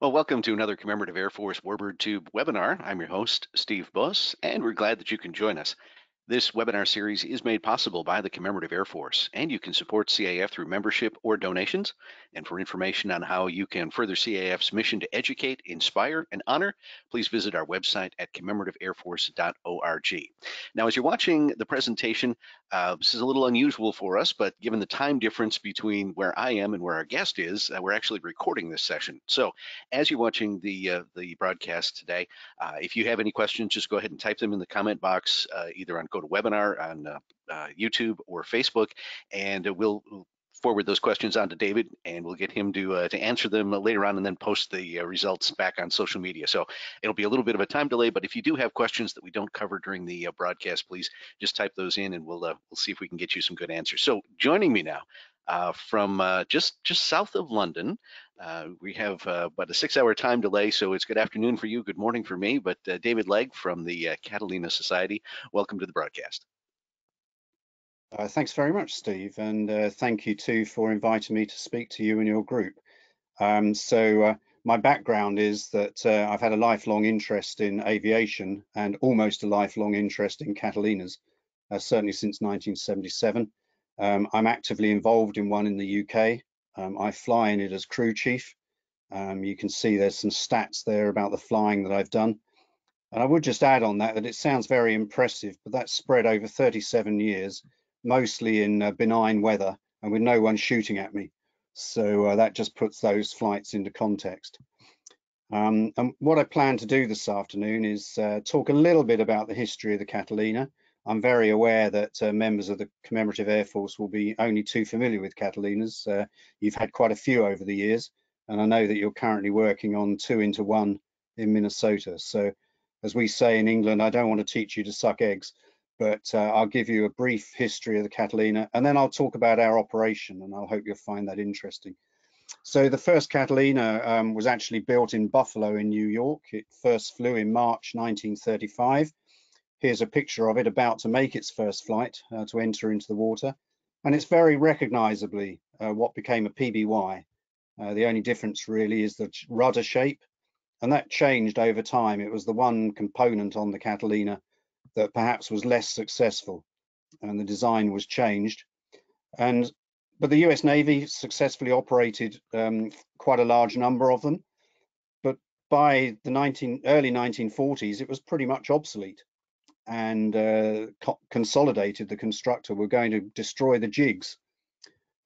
Well, welcome to another Commemorative Air Force Warbird Tube webinar. I'm your host, Steve Buss, and we're glad that you can join us. This webinar series is made possible by the Commemorative Air Force, and you can support CAF through membership or donations. And for information on how you can further CAF's mission to educate, inspire, and honor, please visit our website at commemorativeairforce.org. Now, as you're watching the presentation, uh, this is a little unusual for us, but given the time difference between where I am and where our guest is, uh, we're actually recording this session. So as you're watching the, uh, the broadcast today, uh, if you have any questions, just go ahead and type them in the comment box, uh, either on GoToWebinar on uh, YouTube or Facebook, and we'll, we'll forward those questions on to David, and we'll get him to uh, to answer them later on, and then post the uh, results back on social media. So it'll be a little bit of a time delay, but if you do have questions that we don't cover during the uh, broadcast, please just type those in, and we'll uh, we'll see if we can get you some good answers. So joining me now uh, from uh, just just south of London. We have about a six-hour time delay, so it's good afternoon for you, good morning for me. But David Legg from the Catalina Society, welcome to the broadcast. Uh, thanks very much, Steve, and uh, thank you too for inviting me to speak to you and your group. Um, so uh, my background is that uh, I've had a lifelong interest in aviation and almost a lifelong interest in Catalinas, uh, certainly since 1977. Um, I'm actively involved in one in the UK. Um, I fly in it as crew chief. Um, you can see there's some stats there about the flying that I've done. And I would just add on that that it sounds very impressive, but that's spread over 37 years mostly in uh, benign weather and with no one shooting at me. So uh, that just puts those flights into context. Um, and what I plan to do this afternoon is uh, talk a little bit about the history of the Catalina. I'm very aware that uh, members of the Commemorative Air Force will be only too familiar with Catalinas. Uh, you've had quite a few over the years, and I know that you're currently working on two into one in Minnesota. So as we say in England, I don't want to teach you to suck eggs but uh, I'll give you a brief history of the Catalina and then I'll talk about our operation and I'll hope you'll find that interesting. So the first Catalina um, was actually built in Buffalo in New York. It first flew in March 1935. Here's a picture of it about to make its first flight uh, to enter into the water. And it's very recognizably uh, what became a PBY. Uh, the only difference really is the rudder shape and that changed over time. It was the one component on the Catalina that perhaps was less successful and the design was changed. And but the US Navy successfully operated um, quite a large number of them. But by the 19, early 1940s, it was pretty much obsolete and uh, co consolidated the constructor were going to destroy the jigs.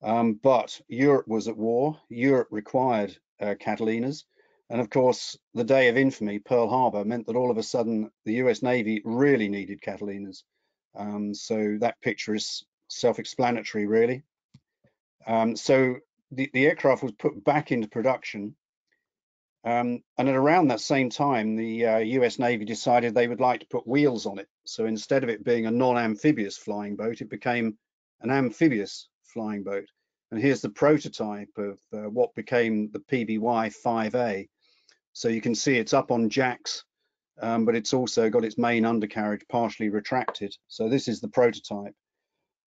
Um, but Europe was at war. Europe required uh, Catalinas. And of course, the day of infamy, Pearl Harbor, meant that all of a sudden the US Navy really needed Catalinas. Um, so that picture is self-explanatory, really. Um, so the, the, aircraft was put back into production. Um, and at around that same time, the uh, US Navy decided they would like to put wheels on it. So instead of it being a non-amphibious flying boat, it became an amphibious flying boat. And here's the prototype of uh, what became the PBY 5A. So you can see it's up on jacks, um, but it's also got its main undercarriage partially retracted. So this is the prototype.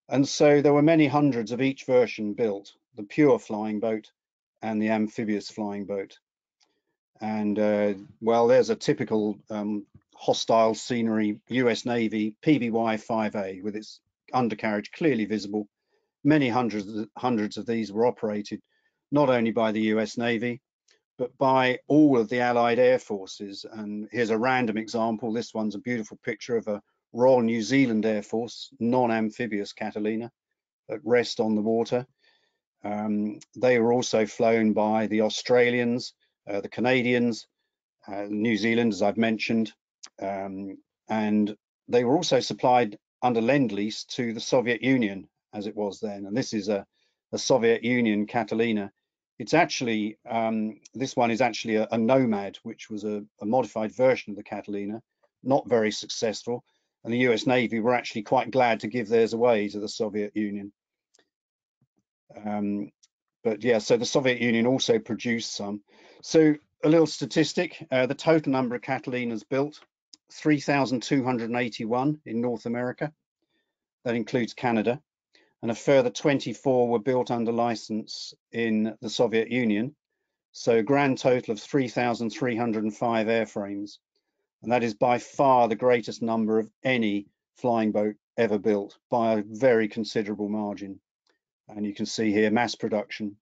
And so there were many hundreds of each version built, the pure flying boat and the amphibious flying boat. And uh, well, there's a typical um, hostile scenery US Navy PBY 5A with its undercarriage clearly visible. Many hundreds, hundreds of these were operated not only by the US Navy, but by all of the Allied air forces. And here's a random example. This one's a beautiful picture of a Royal New Zealand Air Force non-amphibious Catalina at rest on the water. Um, they were also flown by the Australians, uh, the Canadians, uh, New Zealand, as I've mentioned, um, and they were also supplied under Lend-Lease to the Soviet Union as it was then. And this is a, a Soviet Union Catalina it's actually, um, this one is actually a, a Nomad, which was a, a, modified version of the Catalina, not very successful. And the US Navy were actually quite glad to give theirs away to the Soviet Union. Um, but yeah, so the Soviet Union also produced some. So a little statistic, uh, the total number of Catalinas built, 3,281 in North America. That includes Canada and a further 24 were built under license in the Soviet Union. So a grand total of 3,305 airframes. And that is by far the greatest number of any flying boat ever built by a very considerable margin. And you can see here mass production.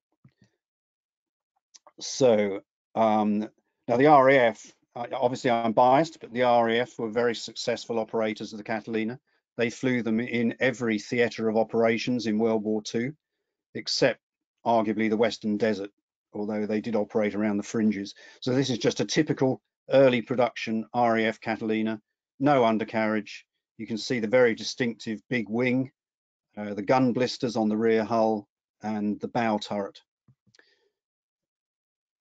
So um, now the RAF, obviously I'm biased, but the RAF were very successful operators of the Catalina. They flew them in every theatre of operations in World War II, except arguably the Western Desert, although they did operate around the fringes. So this is just a typical early production RAF Catalina, no undercarriage. You can see the very distinctive big wing, uh, the gun blisters on the rear hull, and the bow turret.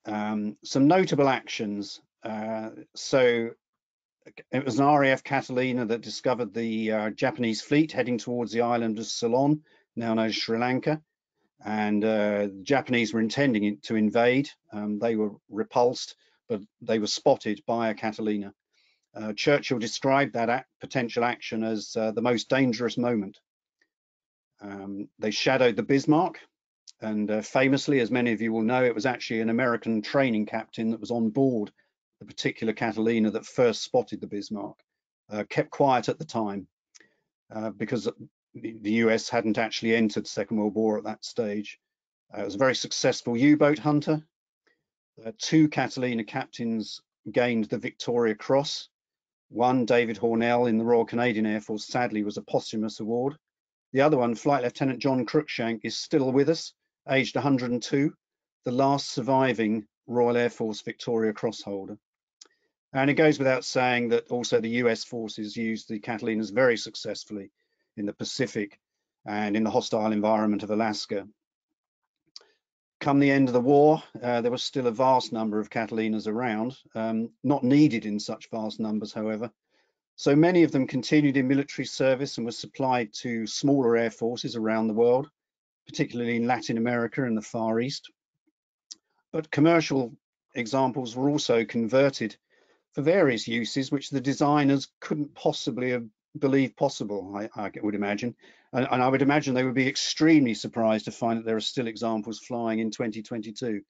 Um, some notable actions. Uh, so it was an RAF Catalina that discovered the uh, Japanese fleet heading towards the island of Ceylon, now known as Sri Lanka. And uh, the Japanese were intending to invade. Um, they were repulsed, but they were spotted by a Catalina. Uh, Churchill described that potential action as uh, the most dangerous moment. Um, they shadowed the Bismarck, and uh, famously, as many of you will know, it was actually an American training captain that was on board the particular Catalina that first spotted the Bismarck, uh, kept quiet at the time uh, because the US hadn't actually entered Second World War at that stage. Uh, it was a very successful U-boat hunter. Uh, two Catalina captains gained the Victoria Cross. One, David Hornell in the Royal Canadian Air Force, sadly was a posthumous award. The other one, Flight Lieutenant John Cruikshank, is still with us, aged 102, the last surviving Royal Air Force Victoria Cross holder. And it goes without saying that also the US forces used the Catalinas very successfully in the Pacific and in the hostile environment of Alaska. Come the end of the war, uh, there was still a vast number of Catalinas around, um, not needed in such vast numbers, however. So many of them continued in military service and were supplied to smaller air forces around the world, particularly in Latin America and the Far East. But commercial examples were also converted for various uses which the designers couldn't possibly have believed possible, I, I would imagine. And, and, I would imagine they would be extremely surprised to find that there are still examples flying in 2022.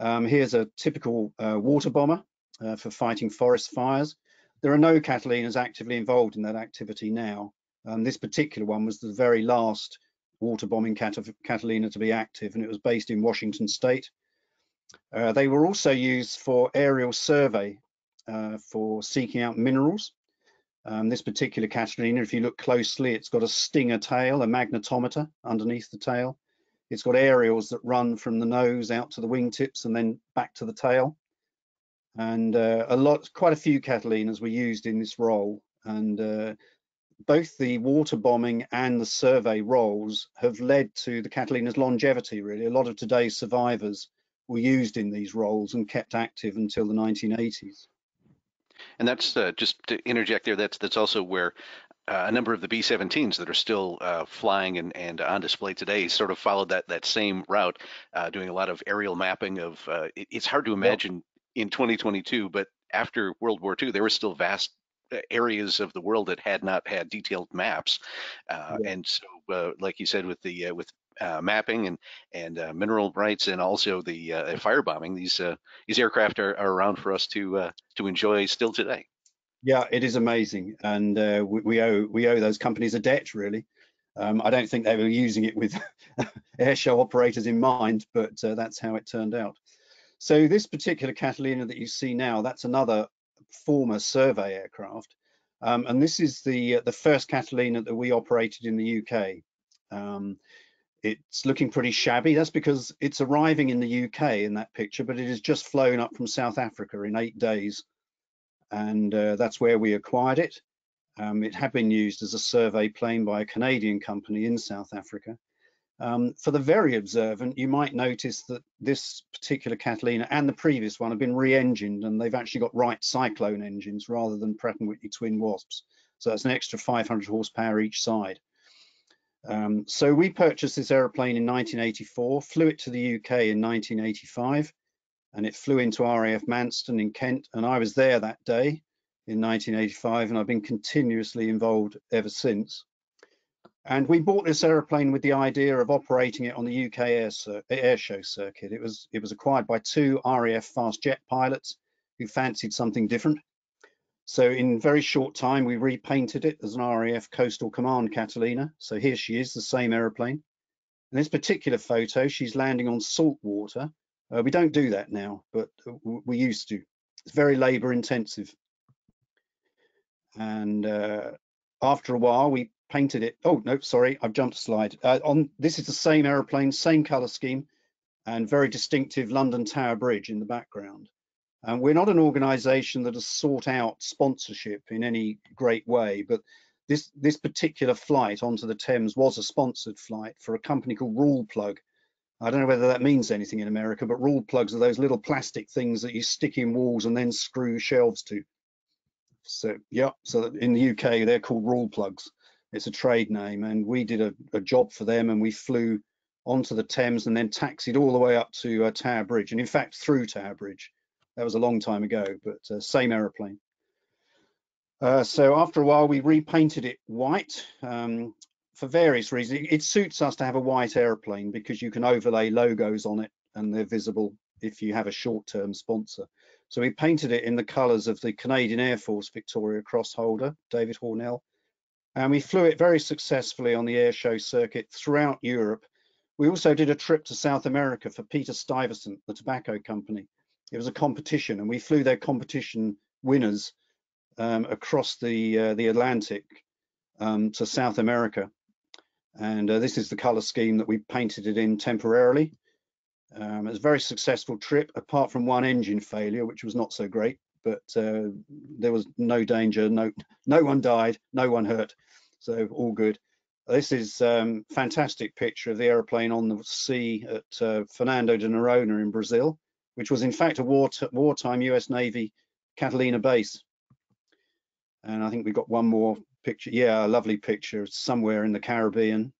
Um, here's a typical uh, water bomber uh, for fighting forest fires. There are no Catalinas actively involved in that activity now. Um, this particular one was the very last water bombing Cat Catalina to be active, and it was based in Washington State. Uh, they were also used for aerial survey uh, for seeking out minerals. Um, this particular Catalina, if you look closely, it's got a stinger tail, a magnetometer underneath the tail. It's got aerials that run from the nose out to the wingtips and then back to the tail. And uh, a lot, quite a few Catalinas were used in this role. And uh, both the water bombing and the survey roles have led to the Catalina's longevity, really. A lot of today's survivors were used in these roles and kept active until the 1980s. And that's uh, just to interject there. That's that's also where uh, a number of the B-17s that are still uh, flying and, and on display today sort of followed that that same route, uh, doing a lot of aerial mapping of. Uh, it, it's hard to imagine yep. in 2022, but after World War II, there were still vast uh, areas of the world that had not had detailed maps, yeah. and so, like you said, with the with uh, mapping and and uh, mineral rights and also the uh, firebombing. These uh, these aircraft are, are, around for us to uh, to enjoy still today. Yeah, it is amazing, and uh, we, we, owe we owe those companies a debt really. Um, I don't think they were using it with airshow operators in mind, but that's how it turned out. So this particular Catalina that you see now, that's another former survey aircraft. Um, and this is the the first Catalina that we operated in the UK. Um, it's looking pretty shabby. That's because it's arriving in the UK in that picture, but it has just flown up from South Africa in eight days. And uh, that's where we acquired it. Um, it had been used as a survey plane by a Canadian company in South Africa. Um, for the very observant, you might notice that this particular Catalina and the previous one have been re-engined and they've actually got Wright Cyclone engines rather than Pratt & Whitney Twin Wasps. So that's an extra 500 horsepower each side. Um, so we purchased this aeroplane in 1984, flew it to the UK in 1985, and it flew into RAF Manston in Kent. And I was there that day in 1985, and I've been continuously involved ever since. And we bought this aeroplane with the idea of operating it on the UK air, air show circuit. It was, it was acquired by two RAF fast jet pilots who fancied something different. So in very short time, we repainted it as an RAF Coastal Command Catalina. So here she is, the same aeroplane. In this particular photo, she's landing on salt water. Uh, we don't do that now, but we used to. It's very labor intensive. And uh, after a while, we painted it. Oh, no, sorry, I've jumped a slide. Uh, on This is the same aeroplane, same color scheme, and very distinctive London Tower Bridge in the background. And we're not an organization that has sought out sponsorship in any great way, but this, this particular flight onto the Thames was a sponsored flight for a company called Rawlplug. I don't know whether that means anything in America, but Rawlplugs are those little plastic things that you stick in walls and then screw shelves to. So, yeah, so in the UK, they're called Rawlplugs. It's a trade name. And we did a, a job for them and we flew onto the Thames and then taxied all the way up to uh, Tower Bridge. And in fact, through Tower Bridge. That was a long time ago, but uh, same aeroplane. Uh, so after a while, we repainted it white um, for various reasons. It, it, suits us to have a white aeroplane because you can overlay logos on it and they're visible if you have a short-term sponsor. So we painted it in the colours of the Canadian Air Force Victoria Cross holder, David Hornell, and we flew it very successfully on the air show circuit throughout Europe. We also did a trip to South America for Peter Stuyvesant, the tobacco company, it was a competition, and we flew their competition winners um, across the uh, the Atlantic um, to South America. And uh, this is the color scheme that we painted it in temporarily. Um, it was a very successful trip, apart from one engine failure, which was not so great, but uh, there was no danger, no no one died, no one hurt, so all good. This is um, fantastic picture of the aeroplane on the sea at uh, Fernando de Noronha in Brazil which was in fact a war wartime US Navy Catalina base. And I think we've got one more picture. Yeah, a lovely picture somewhere in the Caribbean.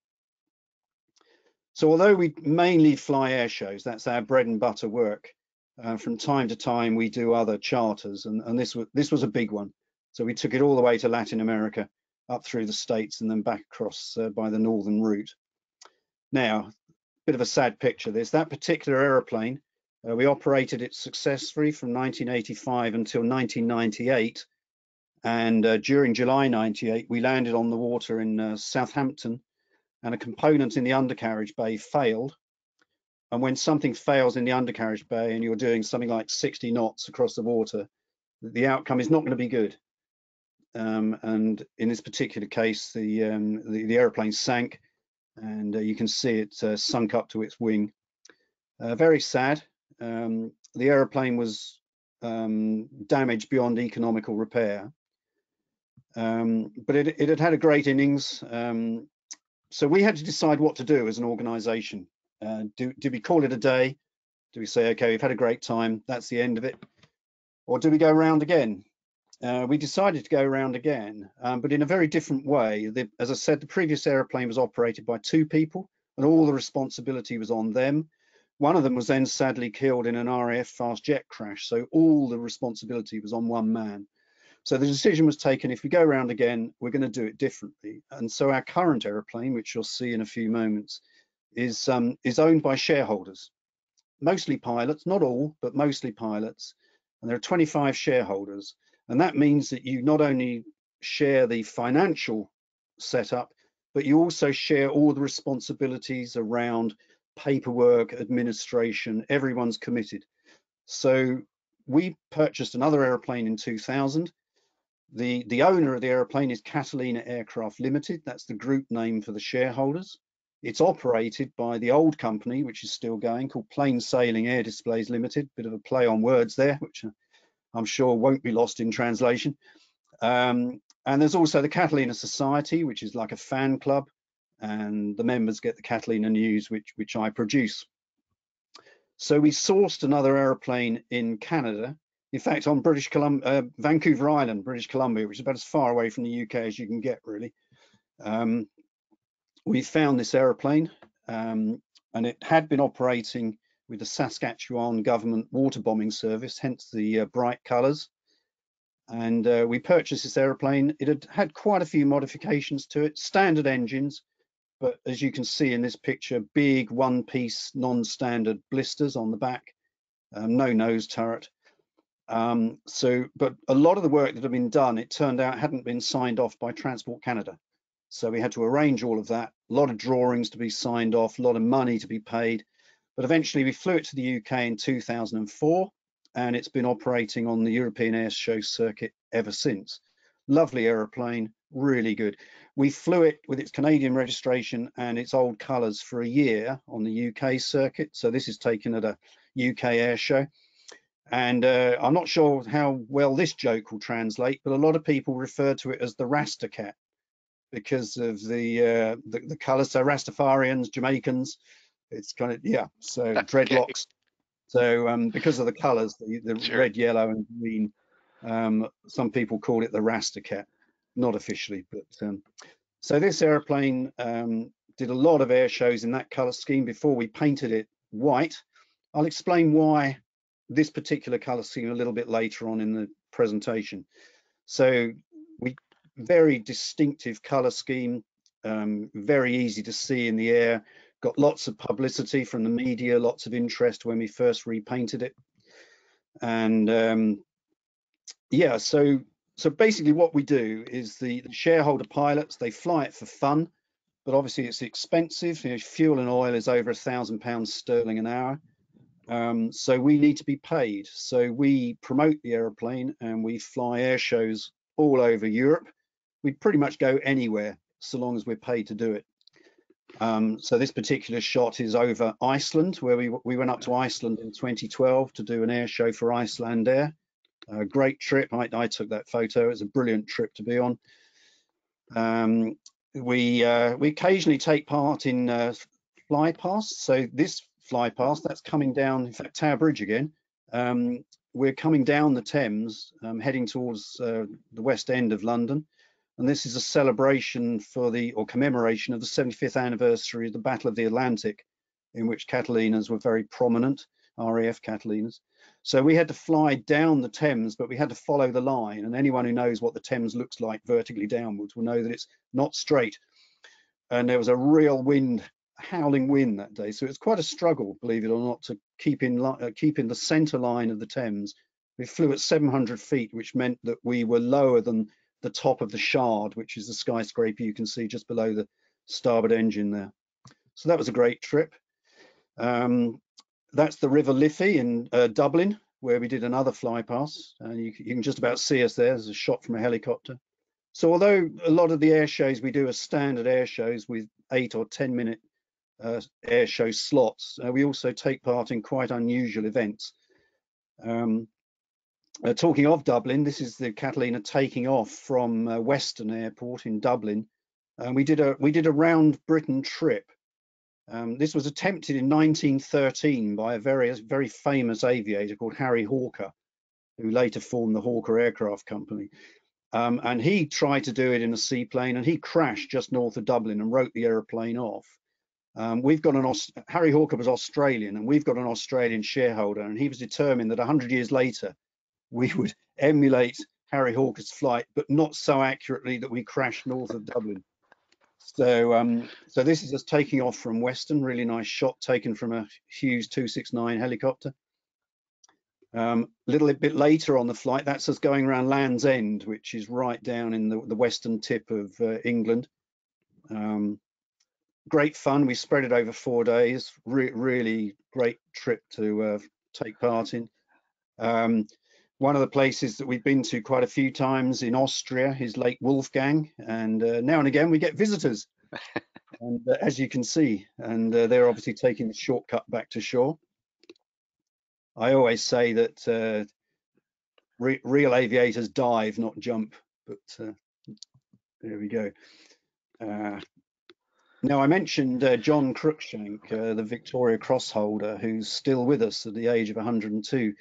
So although we mainly fly air shows, that's our bread and butter work. Uh, from time to time, we do other charters, and, and this was this was a big one. So we took it all the way to Latin America, up through the states, and then back across uh, by the northern route. Now, a bit of a sad picture. There's that particular aeroplane uh, we operated it successfully from 1985 until 1998. And uh, during July 98, we landed on the water in uh, Southampton and a component in the undercarriage bay failed. And when something fails in the undercarriage bay and you're doing something like 60 knots across the water, the outcome is not going to be good. Um, and in this particular case, the, um, the, the, aeroplane sank and uh, you can see it uh, sunk up to its wing. Uh, very sad. Um, the aeroplane was um, damaged beyond economical repair. Um, but it, it, had had a great innings. Um, so we had to decide what to do as an organization. Uh, do, do we call it a day? Do we say, okay, we've had a great time, that's the end of it? Or do we go around again? Uh, we decided to go around again, um, but in a very different way. The, as I said, the previous aeroplane was operated by two people and all the responsibility was on them. One of them was then sadly killed in an RAF fast jet crash, so all the responsibility was on one man. So the decision was taken, if we go around again, we're going to do it differently. And so our current aeroplane, which you'll see in a few moments, is, um, is owned by shareholders, mostly pilots, not all, but mostly pilots. And there are 25 shareholders. And that means that you not only share the financial setup, but you also share all the responsibilities around paperwork, administration, everyone's committed. So we purchased another aeroplane in 2000. The, the owner of the aeroplane is Catalina Aircraft Limited. That's the group name for the shareholders. It's operated by the old company, which is still going, called Plain Sailing Air Displays Limited. Bit of a play on words there, which I'm sure won't be lost in translation. Um, and there's also the Catalina Society, which is like a fan club and the members get the Catalina news, which, which I produce. So we sourced another aeroplane in Canada, in fact, on British Columbia, uh, Vancouver Island, British Columbia, which is about as far away from the UK as you can get, really. Um, we found this aeroplane, um, and it had been operating with the Saskatchewan government water bombing service, hence the uh, bright colours. And uh, we purchased this aeroplane. It had had quite a few modifications to it, standard engines, but as you can see in this picture, big one-piece non-standard blisters on the back, um, no nose turret. Um, so, but a lot of the work that had been done, it turned out hadn't been signed off by Transport Canada. So we had to arrange all of that, a lot of drawings to be signed off, a lot of money to be paid. But eventually we flew it to the UK in 2004 and it's been operating on the European Air Show circuit ever since. Lovely aeroplane, really good. We flew it with its Canadian registration and its old colours for a year on the UK circuit. So this is taken at a UK air show. And uh, I'm not sure how well this joke will translate, but a lot of people refer to it as the Rasta cat because of the uh, the, the colours. So Rastafarians, Jamaicans, it's kind of yeah. So dreadlocks. So um, because of the colours, the, the sure. red, yellow, and green, um, some people call it the Rasta cat, not officially, but um, so this airplane um, did a lot of air shows in that colour scheme before we painted it white. I'll explain why this particular colour scheme a little bit later on in the presentation. So we very distinctive colour scheme, um, very easy to see in the air, got lots of publicity from the media, lots of interest when we first repainted it. And um, yeah, so so basically what we do is the, the, shareholder pilots, they fly it for fun, but obviously it's expensive. You know, fuel and oil is over a thousand pounds sterling an hour. Um, so we need to be paid. So we promote the aeroplane and we fly air shows all over Europe. We pretty much go anywhere so long as we're paid to do it. Um, so this particular shot is over Iceland, where we, we went up to Iceland in 2012 to do an air show for Icelandair. A great trip. I, I took that photo. It was a brilliant trip to be on. Um, we uh, we occasionally take part in uh, fly past. So this fly past. That's coming down, in fact, Tower Bridge again. Um, we're coming down the Thames, um, heading towards uh, the west end of London. And this is a celebration for the, or commemoration of the 75th anniversary of the Battle of the Atlantic, in which Catalinas were very prominent, RAF Catalinas. So we had to fly down the Thames, but we had to follow the line. And anyone who knows what the Thames looks like vertically downwards will know that it's not straight. And there was a real wind howling wind that day. So it's quite a struggle, believe it or not, to keep in, uh, keep in the centre line of the Thames. We flew at 700 feet, which meant that we were lower than the top of the Shard, which is the skyscraper you can see just below the starboard engine there. So that was a great trip. Um, that's the River Liffey in uh, Dublin, where we did another fly pass. And you, you, can just about see us there. There's a shot from a helicopter. So although a lot of the air shows we do are standard air shows with eight or 10 minute uh, air show slots. Uh, we also take part in quite unusual events. Um, uh, talking of Dublin, this is the Catalina taking off from uh, Weston Airport in Dublin. And we did a we did a round Britain trip. Um, this was attempted in 1913 by a very very famous aviator called Harry Hawker, who later formed the Hawker Aircraft Company. Um, and he tried to do it in a seaplane, and he crashed just north of Dublin and wrote the aeroplane off. Um, we've got an Aust Harry Hawker was Australian, and we've got an Australian shareholder, and he was determined that 100 years later we would emulate Harry Hawker's flight, but not so accurately that we crashed north of Dublin. So, um, so this is us taking off from Weston. Really nice shot taken from a Hughes 269 helicopter. A um, little bit later on the flight, that's us going around Land's End, which is right down in the, the western tip of uh, England. Um, great fun. We spread it over four days. Re really great trip to uh, take part in. Um, one of the places that we've been to quite a few times in Austria is Lake Wolfgang, and uh, now and again we get visitors, and uh, as you can see, and uh, they're obviously taking the shortcut back to shore. I always say that uh, re real aviators dive, not jump, but uh, there we go. Uh, now, I mentioned uh, John Cruikshank, uh, the Victoria Cross holder, who's still with us at the age of 102.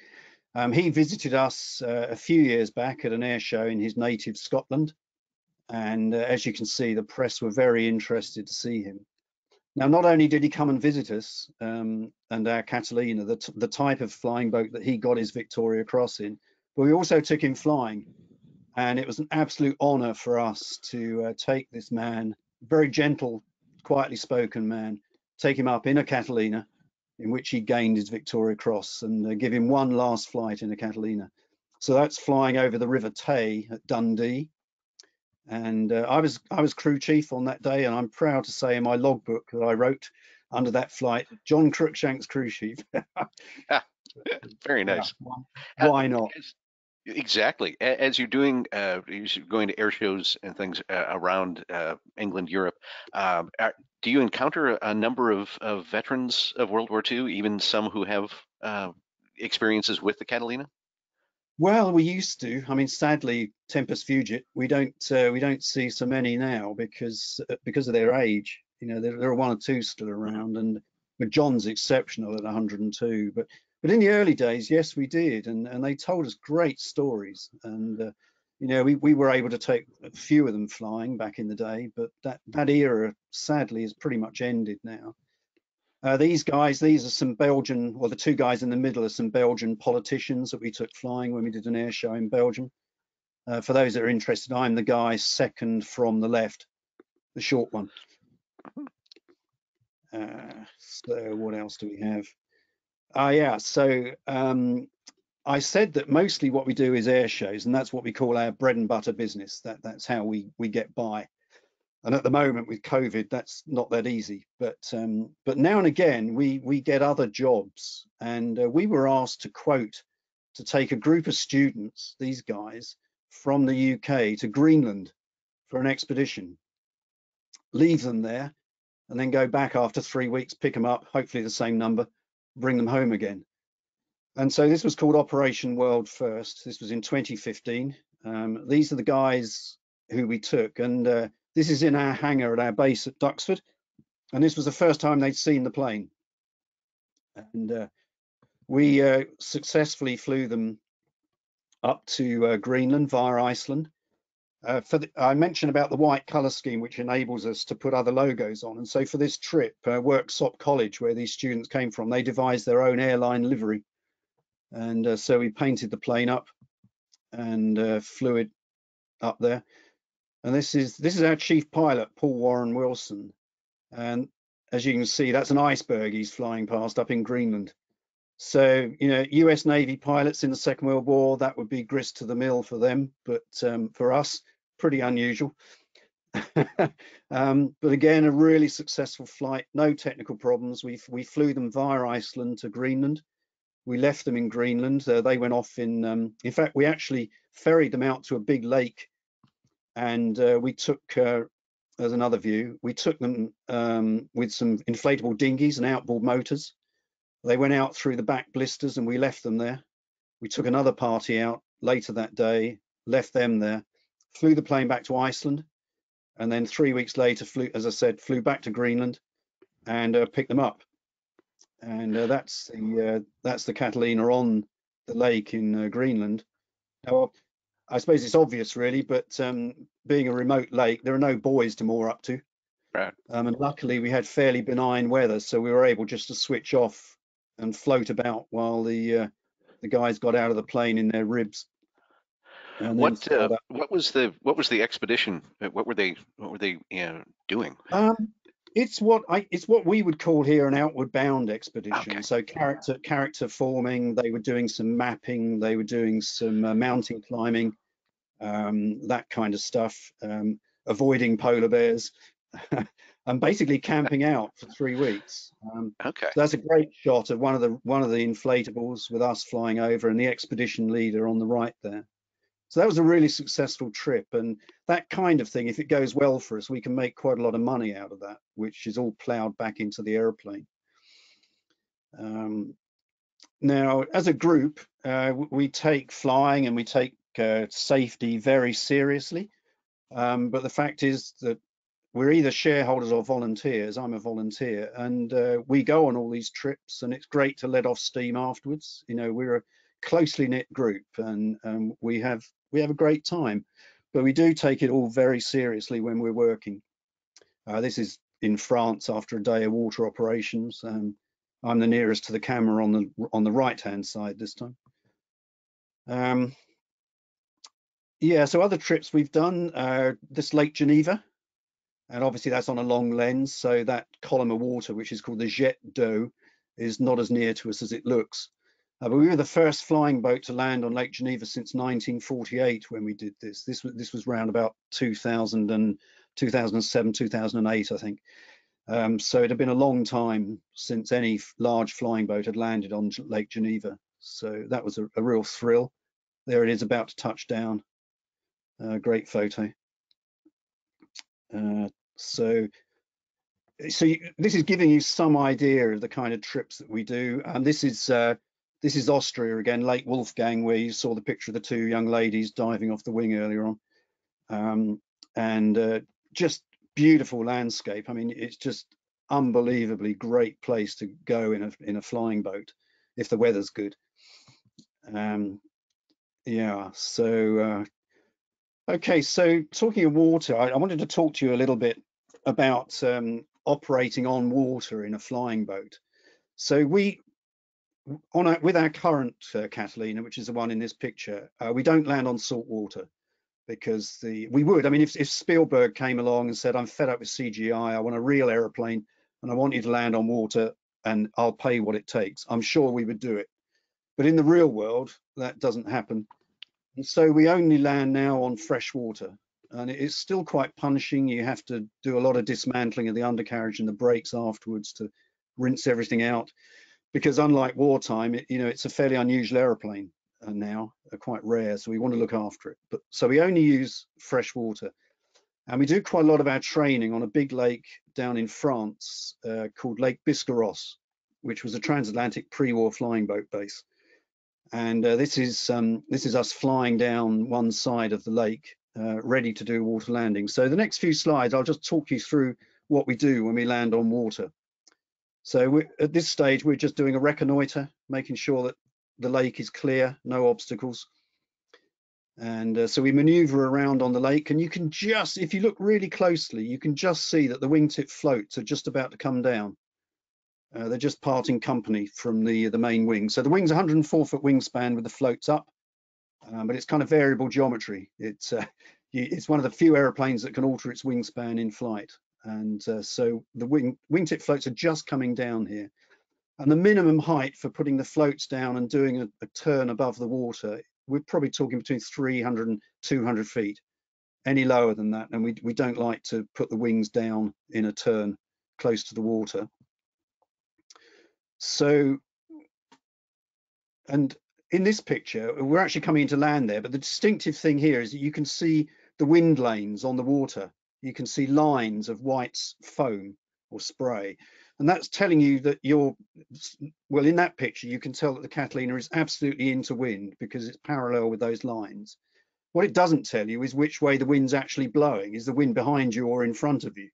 Um, he visited us uh, a few years back at an air show in his native Scotland. And uh, as you can see, the press were very interested to see him. Now, not only did he come and visit us um, and our Catalina, the, the type of flying boat that he got his Victoria Cross in, but we also took him flying. And it was an absolute honor for us to uh, take this man, very gentle quietly spoken man, take him up in a Catalina, in which he gained his Victoria Cross, and uh, give him one last flight in a Catalina. So that's flying over the River Tay at Dundee. And uh, I was I was crew chief on that day, and I'm proud to say in my logbook that I wrote under that flight, John Cruikshank's crew chief. Very nice. Yeah, why, why not? Exactly. As you're doing, uh, you're going to air shows and things uh, around uh, England, Europe. Um, are, do you encounter a number of, of, veterans of World War II, even some who have uh, experiences with the Catalina? Well, we used to. I mean, sadly, Tempus Fugit, we don't uh, we don't see so many now because uh, because of their age. You know, there, there are one or two still around, and but John's exceptional at 102. But but in the early days, yes, we did, and and they told us great stories, and uh, you know we we were able to take a few of them flying back in the day, but that that era sadly is pretty much ended now. Uh, these guys, these are some Belgian, well, the two guys in the middle are some Belgian politicians that we took flying when we did an air show in Belgium. Uh, for those that are interested, I'm the guy second from the left, the short one. Uh, so what else do we have? Ah, yeah. So um, I said that mostly what we do is air shows, and that's what we call our bread and butter business. That that's how we we get by. And at the moment with COVID, that's not that easy. But um, but now and again we we get other jobs, and uh, we were asked to quote to take a group of students, these guys from the UK to Greenland for an expedition, leave them there, and then go back after three weeks, pick them up, hopefully the same number, bring them home again. And so this was called Operation World First. This was in 2015. Um, these are the guys who we took, and uh, this is in our hangar at our base at Duxford. And this was the first time they'd seen the plane. And uh, we uh, successfully flew them up to uh, Greenland via Iceland. Uh, for the, I mentioned about the white color scheme, which enables us to put other logos on. And so for this trip, uh, Worksop College, where these students came from, they devised their own airline livery. And uh, so we painted the plane up and uh, flew it up there. And this is this is our chief pilot, Paul Warren Wilson. And as you can see, that's an iceberg he's flying past up in Greenland. So, you know, US Navy pilots in the Second World War, that would be grist to the mill for them. But um, for us, pretty unusual. um, but again, a really successful flight, no technical problems. We we flew them via Iceland to Greenland. We left them in Greenland. Uh, they went off in. Um, in fact, we actually ferried them out to a big lake, and uh, we took. Uh, as another view, we took them um, with some inflatable dinghies and outboard motors. They went out through the back blisters, and we left them there. We took another party out later that day, left them there flew the plane back to Iceland, and then three weeks later, flew, as I said, flew back to Greenland and uh, picked them up. And uh, that's the uh, that's the Catalina on the lake in uh, Greenland. Now, I suppose it's obvious, really, but um, being a remote lake, there are no buoys to moor up to. Right. Um, and luckily, we had fairly benign weather, so we were able just to switch off and float about while the uh, the guys got out of the plane in their ribs. What uh, what was the what was the expedition? Uh, what were they what were they know, doing? Um, it's what I it's what we would call here an outward bound expedition. Okay. So character character forming. They were doing some mapping. They were doing some uh, mountain climbing, um, that kind of stuff. Um, avoiding polar bears. and basically camping out for three weeks. Um, okay. So that's a great shot of one of the one of the inflatables with us flying over and the expedition leader on the right there. So that was a really successful trip. And that kind of thing, if it goes well for us, we can make quite a lot of money out of that, which is all plowed back into the airplane. Um, now, as a group, uh, we take flying and we take uh, safety very seriously. Um, but the fact is that we're either shareholders or volunteers. I'm a volunteer, and uh, we go on all these trips, and it's great to let off steam afterwards. You know, we're a closely knit group, and um, we have we have a great time, but we do take it all very seriously when we're working. Uh, this is in France after a day of water operations. Um, I'm the nearest to the camera on the on the right hand side this time. Um, yeah, so other trips we've done, uh, this Lake Geneva. And obviously that's on a long lens. So that column of water, which is called the jet d'eau, is not as near to us as it looks. Uh, but we were the first flying boat to land on Lake Geneva since 1948 when we did this. This was this was around about 2000 and 2007, 2008, I think. Um, so it had been a long time since any large flying boat had landed on Lake Geneva. So that was a, a real thrill. There it is about to touch down. Uh, great photo. Uh, so so you, this is giving you some idea of the kind of trips that we do. And this is uh, this is Austria again, Lake Wolfgang, where you saw the picture of the two young ladies diving off the wing earlier on. Um, and uh, just beautiful landscape. I mean, it's just unbelievably great place to go in a in a flying boat if the weather's good. Um, yeah, so uh, okay, so talking of water, I, I, wanted to talk to you a little bit about um, operating on water in a flying boat. So we, on a, with our current uh, Catalina, which is the one in this picture, uh, we don't land on salt water because the we would. I mean, if, if Spielberg came along and said, "I'm fed up with CGI, I want a real aeroplane, and I want you to land on water, and I'll pay what it takes," I'm sure we would do it. But in the real world, that doesn't happen. And so we only land now on fresh water and it's still quite punishing. You have to do a lot of dismantling of the undercarriage and the brakes afterwards to rinse everything out. Because unlike wartime, it, you know, it's a fairly unusual aeroplane uh, now, uh, quite rare. So we want to look after it. But so we only use fresh water. And we do quite a lot of our training on a big lake down in France uh, called Lake Biscarrosse, which was a transatlantic pre-war flying boat base. And uh, this is um, this is us flying down one side of the lake uh, ready to do water landing. So the next few slides, I'll just talk you through what we do when we land on water. So at this stage, we're just doing a reconnoiter, making sure that the lake is clear, no obstacles. And uh, so we maneuver around on the lake and you can just, if you look really closely, you can just see that the wingtip floats are just about to come down. Uh, they're just parting company from the, the main wing. So the wing's 104 foot wingspan with the floats up um, but it's kind of variable geometry. It's uh, it's one of the few aeroplanes that can alter its wingspan in flight, and uh, so the wing wingtip floats are just coming down here. And the minimum height for putting the floats down and doing a, a turn above the water, we're probably talking between 300 and 200 feet. Any lower than that, and we we don't like to put the wings down in a turn close to the water. So, and in this picture, we're actually coming into land there, but the distinctive thing here is that you can see the wind lanes on the water. You can see lines of white foam or spray. And that's telling you that you're, well, in that picture, you can tell that the Catalina is absolutely into wind because it's parallel with those lines. What it doesn't tell you is which way the wind's actually blowing. Is the wind behind you or in front of you?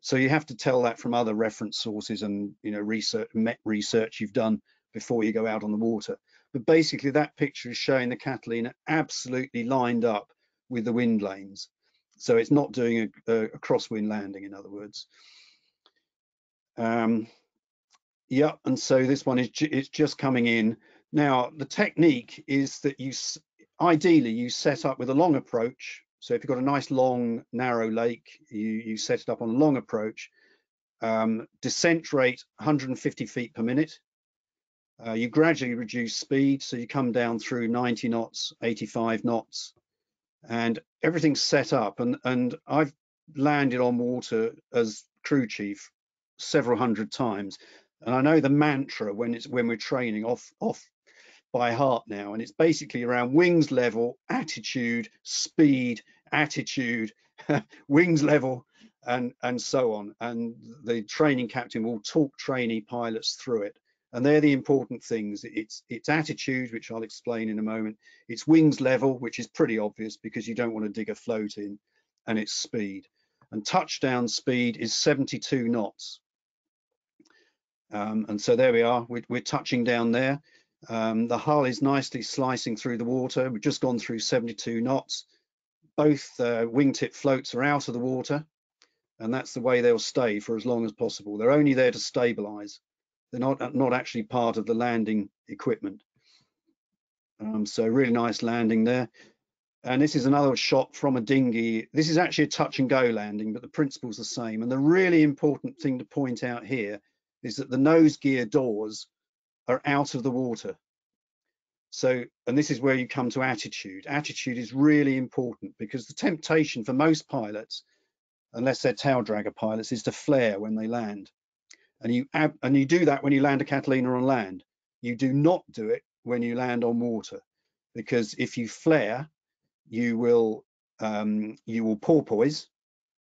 So you have to tell that from other reference sources and you know research, met research you've done before you go out on the water. But basically that picture is showing the Catalina absolutely lined up with the wind lanes. So it's not doing a, a crosswind landing, in other words. Um, yeah, and so this one is it's just coming in. Now, the technique is that you, ideally, you set up with a long approach. So if you've got a nice long, narrow lake, you, you set it up on a long approach. Um, descent rate 150 feet per minute. Uh, you gradually reduce speed, so you come down through 90 knots, 85 knots, and everything's set up. And, and I've landed on water as crew chief several hundred times, and I know the mantra when it's when we're training off off by heart now, and it's basically around wings level, attitude, speed, attitude, wings level, and and so on. And the training captain will talk trainee pilots through it and they're the important things. It's it's attitude, which I'll explain in a moment. It's wings level, which is pretty obvious because you don't want to dig a float in, and it's speed. And touchdown speed is 72 knots. Um, and so there we are. We're, we're touching down there. Um, the hull is nicely slicing through the water. We've just gone through 72 knots. Both uh, wingtip floats are out of the water, and that's the way they'll stay for as long as possible. They're only there to stabilize. They're not, not actually part of the landing equipment. Um, so really nice landing there. And this is another shot from a dinghy. This is actually a touch and go landing, but the principle's the same. And the really important thing to point out here is that the nose gear doors are out of the water. So, and this is where you come to attitude. Attitude is really important because the temptation for most pilots, unless they're tail dragger pilots, is to flare when they land. And you and you do that when you land a Catalina on land. You do not do it when you land on water, because if you flare, you will um, you will porpoise,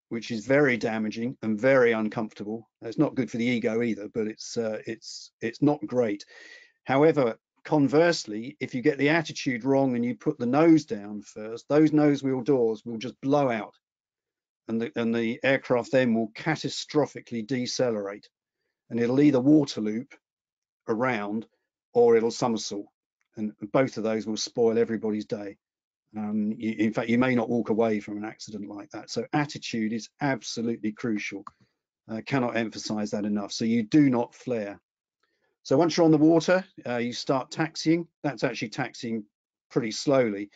which is very damaging and very uncomfortable. It's not good for the ego either, but it's uh, it's it's not great. However, conversely, if you get the attitude wrong and you put the nose down first, those nose wheel doors will just blow out, and the and the aircraft then will catastrophically decelerate, and it'll either water loop around or it'll somersault, and both of those will spoil everybody's day. Um, you, in fact, you may not walk away from an accident like that. So attitude is absolutely crucial. I cannot emphasize that enough. So you do not flare. So once you're on the water, uh, you start taxiing. That's actually taxiing pretty slowly,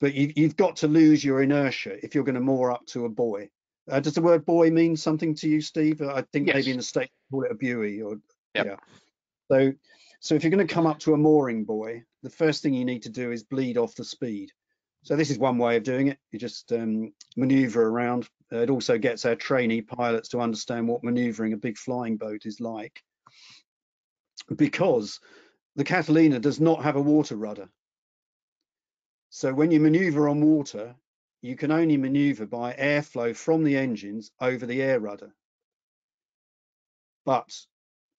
but you, have got to lose your inertia if you're going to moor up to a buoy. Uh, does the word buoy mean something to you, Steve? I think yes. maybe in the States call it a buoy or yep. yeah. So, so if you're going to come up to a mooring buoy, the first thing you need to do is bleed off the speed. So this is one way of doing it. You just um, maneuver around. Uh, it also gets our trainee pilots to understand what maneuvering a big flying boat is like. Because the Catalina does not have a water rudder. So when you maneuver on water, you can only maneuver by airflow from the engines over the air rudder. But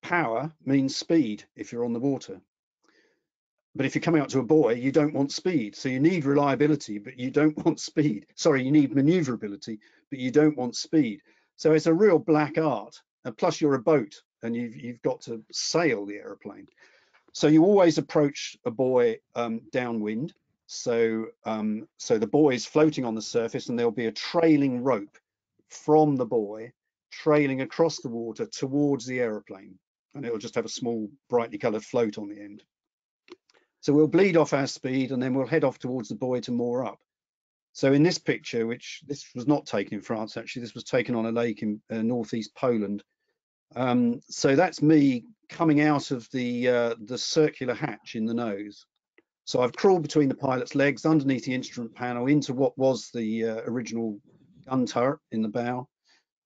power means speed if you're on the water. But if you're coming up to a buoy, you don't want speed. So you need reliability, but you don't want speed. Sorry, you need maneuverability, but you don't want speed. So it's a real black art. And plus you're a boat and you've, you've got to sail the aeroplane. So you always approach a buoy um, downwind. So, um, so the buoy is floating on the surface and there'll be a trailing rope from the buoy trailing across the water towards the aeroplane. And it'll just have a small brightly colored float on the end. So we'll bleed off our speed and then we'll head off towards the buoy to moor up. So in this picture, which this was not taken in France, actually, this was taken on a lake in uh, northeast Poland. Um, so that's me coming out of the uh, the circular hatch in the nose. So I've crawled between the pilot's legs underneath the instrument panel into what was the uh, original gun turret in the bow.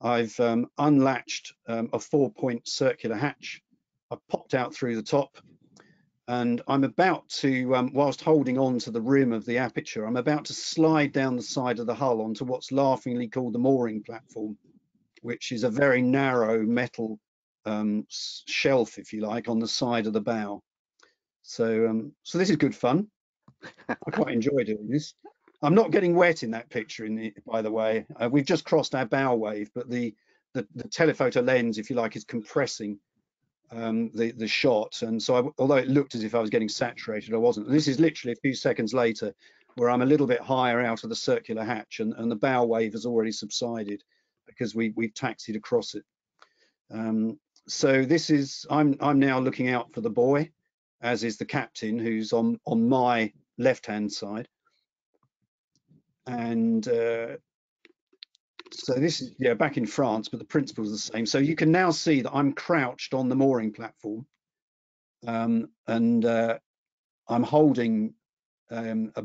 I've um, unlatched um, a four-point circular hatch. I've popped out through the top and I'm about to, um, whilst holding on to the rim of the aperture, I'm about to slide down the side of the hull onto what's laughingly called the mooring platform, which is a very narrow metal um, shelf, if you like, on the side of the bow. So, um, so this is good fun. I quite enjoy doing this. I'm not getting wet in that picture, in the, by the way. Uh, we've just crossed our bow wave, but the, the, the telephoto lens, if you like, is compressing um, the the shot, and so I, although it looked as if I was getting saturated, I wasn't. This is literally a few seconds later, where I'm a little bit higher out of the circular hatch, and, and the bow wave has already subsided because we we've taxied across it. Um, so this is I'm I'm now looking out for the buoy, as is the captain who's on on my left hand side, and uh, so this is yeah back in France, but the principle is the same. So you can now see that I'm crouched on the mooring platform, um, and uh, I'm holding um, a,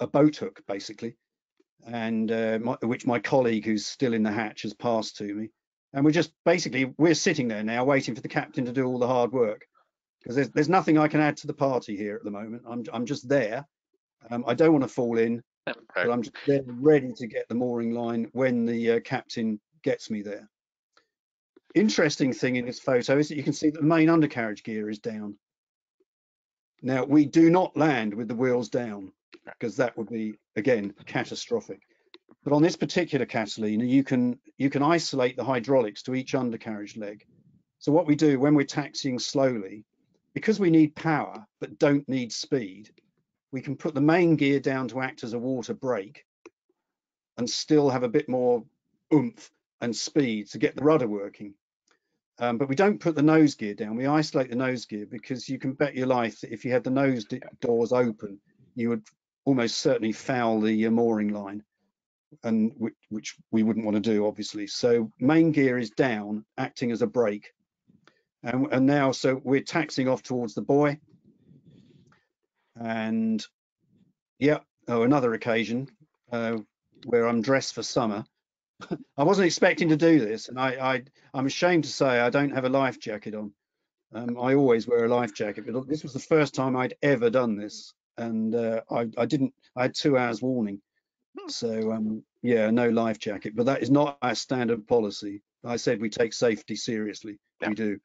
a, boat hook basically, and uh, my, which my colleague who's still in the hatch has passed to me, and we're just basically we're sitting there now waiting for the captain to do all the hard work because there's there's nothing I can add to the party here at the moment. I'm I'm just there. Um, I don't want to fall in. Okay. But I'm just there ready to get the mooring line when the uh, captain gets me there. Interesting thing in this photo is that you can see that the main undercarriage gear is down. Now we do not land with the wheels down because that would be again catastrophic. But on this particular Catalina, you can you can isolate the hydraulics to each undercarriage leg. So what we do when we're taxiing slowly, because we need power but don't need speed, we can put the main gear down to act as a water brake and still have a bit more oomph and speed to get the rudder working. Um, but we don't put the nose gear down. We isolate the nose gear because you can bet your life that if you had the nose doors open, you would almost certainly foul the uh, mooring line, and which, which we wouldn't want to do, obviously. So main gear is down, acting as a brake. And, and now, so we're taxing off towards the buoy. And yeah, oh, another occasion uh, where I'm dressed for summer. I wasn't expecting to do this, and I, I, I'm ashamed to say I don't have a life jacket on. Um, I always wear a life jacket, but this was the first time I'd ever done this, and uh, I, I, didn't. I had two hours warning, hmm. so um, yeah, no life jacket. But that is not our standard policy. I said we take safety seriously. Yeah. We do.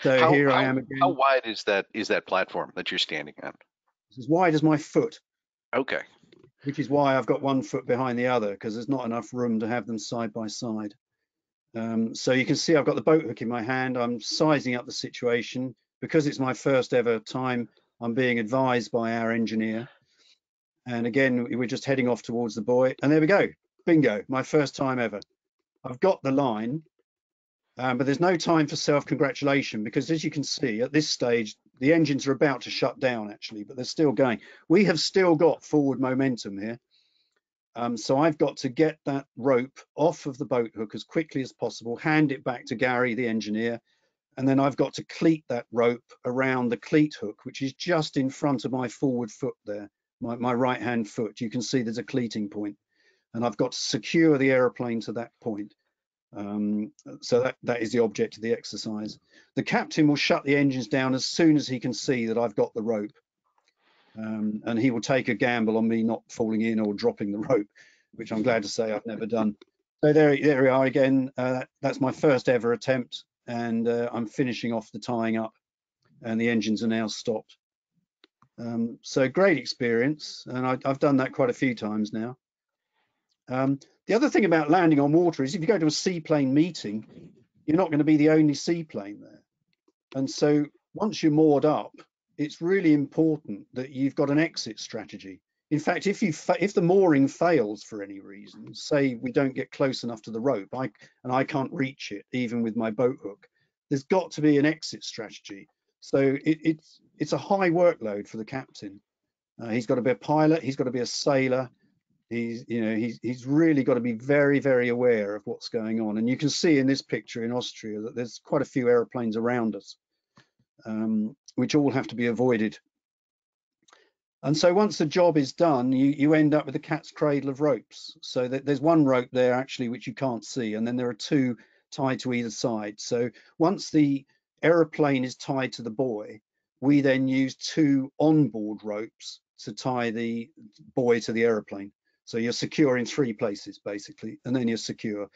So how, here how, I am again. How wide is that is that platform that you're standing on? It's as wide as my foot. Okay. Which is why I've got one foot behind the other because there's not enough room to have them side by side. Um, so you can see I've got the boat hook in my hand. I'm sizing up the situation because it's my first ever time. I'm being advised by our engineer. And again, we're just heading off towards the buoy. And there we go. Bingo, my first time ever. I've got the line, um, but there's no time for self-congratulation because as you can see at this stage, the engines are about to shut down actually, but they're still going. We have still got forward momentum here. Um, so I've got to get that rope off of the boat hook as quickly as possible, hand it back to Gary, the engineer, and then I've got to cleat that rope around the cleat hook, which is just in front of my forward foot there, my, my right hand foot. You can see there's a cleating point, and I've got to secure the aeroplane to that point. Um, so that, that is the object of the exercise. The captain will shut the engines down as soon as he can see that I've got the rope. Um, and he will take a gamble on me not falling in or dropping the rope, which I'm glad to say I've never done. So there, there we are again. Uh, that's my first ever attempt, and uh, I'm finishing off the tying up, and the engines are now stopped. Um, so great experience, and I, have done that quite a few times now. Um, the other thing about landing on water is if you go to a seaplane meeting, you're not going to be the only seaplane there. And so once you're moored up, it's really important that you've got an exit strategy. In fact, if you if the mooring fails for any reason, say we don't get close enough to the rope, I and I can't reach it even with my boat hook, there's got to be an exit strategy. So it, it's it's a high workload for the captain. Uh, he's got to be a pilot. He's got to be a sailor he's you know he's he's really got to be very very aware of what's going on. And you can see in this picture in austria that there's quite a few aeroplanes around us um, which all have to be avoided. And so once the job is done you you end up with a cat's cradle of ropes. So that there's one rope there actually which you can't see and then there are two tied to either side. So once the aeroplane is tied to the buoy we then use two onboard ropes to tie the buoy to the aeroplane so you're secure in three places basically, and then you're secure.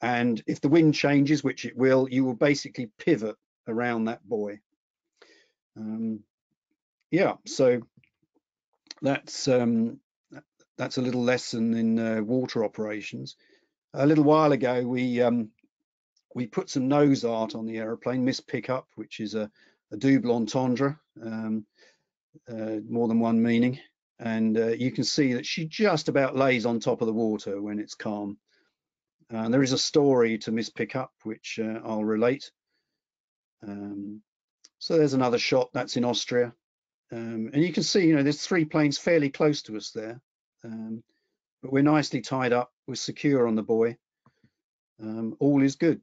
And if the wind changes, which it will, you will basically pivot around that buoy. Um, yeah, so that's um, that's a little lesson in uh, water operations. A little while ago, we um, we put some nose art on the aeroplane, Miss Pickup, which is a, a double entendre, um, uh, more than one meaning and uh, you can see that she just about lays on top of the water when it's calm. And there is a story to Miss Pickup, which uh, I'll relate. Um, so there's another shot, that's in Austria. Um, and you can see, you know, there's three planes fairly close to us there. Um, but we're nicely tied up, we're secure on the buoy. Um, all is good.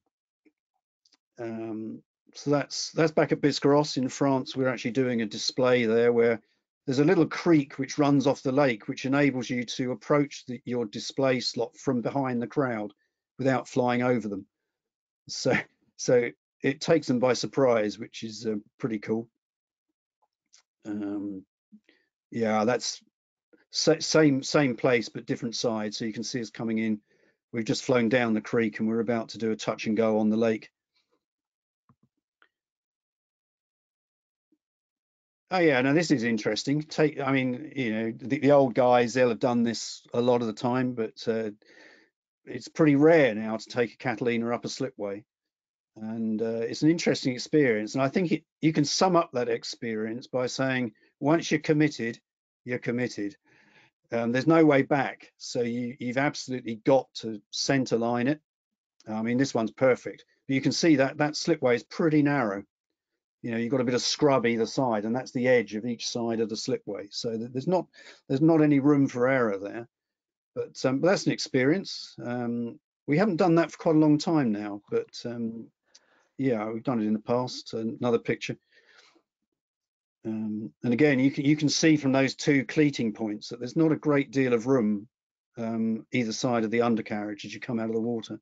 Um, so that's that's back at Biscarrosse in France. We're actually doing a display there where there's a little creek which runs off the lake, which enables you to approach the, your display slot from behind the crowd without flying over them. So, so it takes them by surprise, which is uh, pretty cool. Um, yeah, that's same same place but different side. So you can see us coming in. We've just flown down the creek and we're about to do a touch and go on the lake. Oh yeah, now this is interesting. Take, I mean, you know, the, the, old guys they'll have done this a lot of the time, but uh, it's pretty rare now to take a Catalina up a slipway, and uh, it's an interesting experience. And I think it, you can sum up that experience by saying, once you're committed, you're committed. Um, there's no way back. So you, you've absolutely got to center line it. I mean, this one's perfect, but you can see that that slipway is pretty narrow you know, you've got a bit of scrub either side, and that's the edge of each side of the slipway. So there's not there's not any room for error there. But, um, but that's an experience. Um, we haven't done that for quite a long time now, but um, yeah, we've done it in the past. Another picture. Um, and again, you can you can see from those two cleating points that there's not a great deal of room um, either side of the undercarriage as you come out of the water.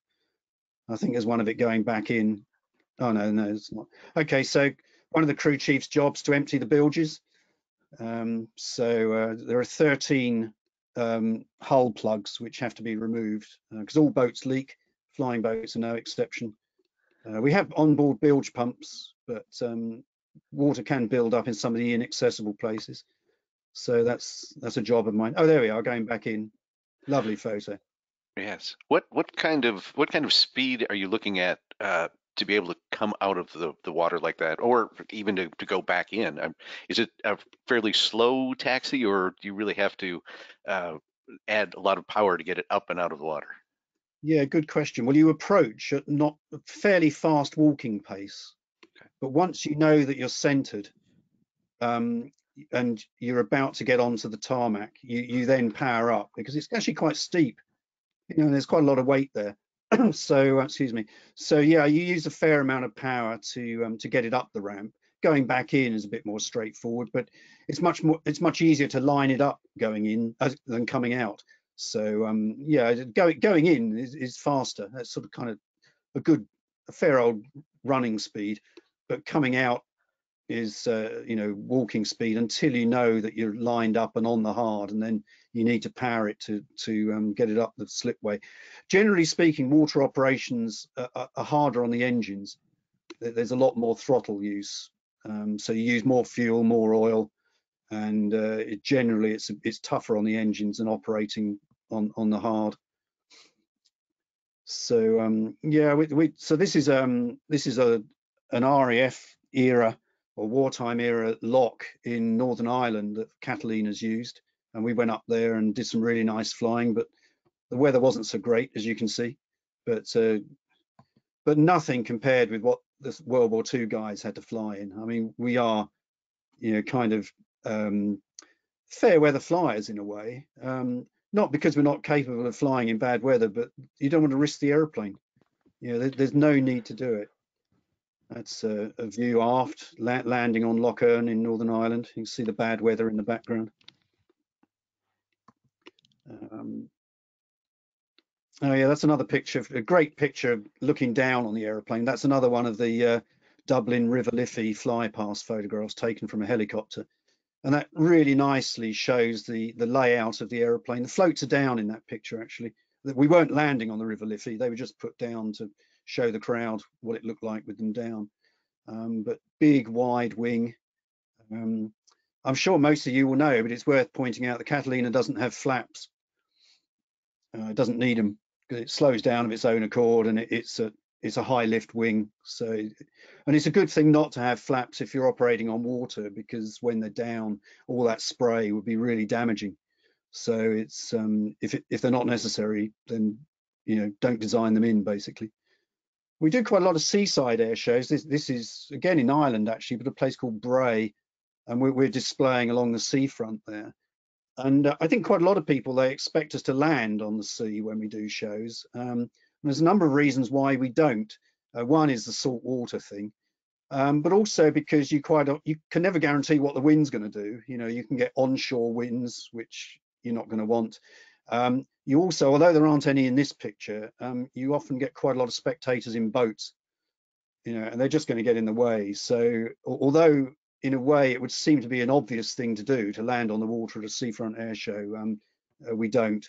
I think there's one of it going back in. Oh no, no, it's not. Okay, so one of the crew chief's jobs to empty the bilges. Um, so uh, there are 13 um, hull plugs which have to be removed because uh, all boats leak. Flying boats are no exception. Uh, we have onboard bilge pumps, but um, water can build up in some of the inaccessible places. So that's that's a job of mine. Oh, there we are, going back in. Lovely photo. Yes. What what kind of what kind of speed are you looking at uh, to be able to come out of the, the water like that, or even to, to go back in? Um, is it a fairly slow taxi, or do you really have to uh, add a lot of power to get it up and out of the water? Yeah, good question. Well, you approach at not a fairly fast walking pace, okay. but once you know that you're centered um, and you're about to get onto the tarmac, you, you then power up because it's actually quite steep. You know, there's quite a lot of weight there. so, uh, excuse me. So yeah, you use a fair amount of power to um, to get it up the ramp. Going back in is a bit more straightforward, but it's much more it's much easier to line it up going in as, than coming out. So um, yeah, going going in is, is faster. That's sort of kind of a good, a fair old running speed, but coming out is uh, you know walking speed until you know that you're lined up and on the hard, and then you need to power it to to um, get it up the slipway. Generally speaking, water operations are, are, harder on the engines. There's a lot more throttle use, um, so you use more fuel, more oil, and uh, it generally it's it's tougher on the engines than operating on on the hard. So um, yeah, we, we, so this is um this is a an RAF era or wartime era lough in Northern Ireland that Catalina's used, and we went up there and did some really nice flying, but the weather wasn't so great as you can see, but uh, but nothing compared with what the World War II guys had to fly in. I mean, we are you know kind of um, fair weather flyers in a way. Um, not because we're not capable of flying in bad weather, but you don't want to risk the aeroplane. You know, there, there's no need to do it. That's a, a view aft, la landing on Lough Erne in Northern Ireland. You can see the bad weather in the background. Um, oh yeah, that's another picture, a great picture looking down on the aeroplane. That's another one of the uh, Dublin River Liffey flypast photographs taken from a helicopter and that really nicely shows the the layout of the aeroplane. The floats are down in that picture actually. We weren't landing on the River Liffey; they were just put down to show the crowd what it looked like with them down. Um, but big wide wing. Um, I'm sure most of you will know, but it's worth pointing out the Catalina doesn't have flaps. Uh, it doesn't need them it slows down of its own accord and it, it's a it's a high lift wing. So and it's a good thing not to have flaps if you're operating on water because when they're down all that spray would be really damaging. So it's um, if it, if they're not necessary then you know don't design them in basically. We do quite a lot of seaside air shows. This this is again in Ireland actually but a place called Bray and we're, we're displaying along the seafront there and uh, I think quite a lot of people they expect us to land on the sea when we do shows um, there's a number of reasons why we don't. Uh, one is the salt water thing, um, but also because you quite you can never guarantee what the wind's going to do. You know, you can get onshore winds, which you're not going to want. Um, you also, although there aren't any in this picture, um, you often get quite a lot of spectators in boats, you know, and they're just going to get in the way. So, although in a way it would seem to be an obvious thing to do to land on the water at a seafront air show, um, uh, we don't.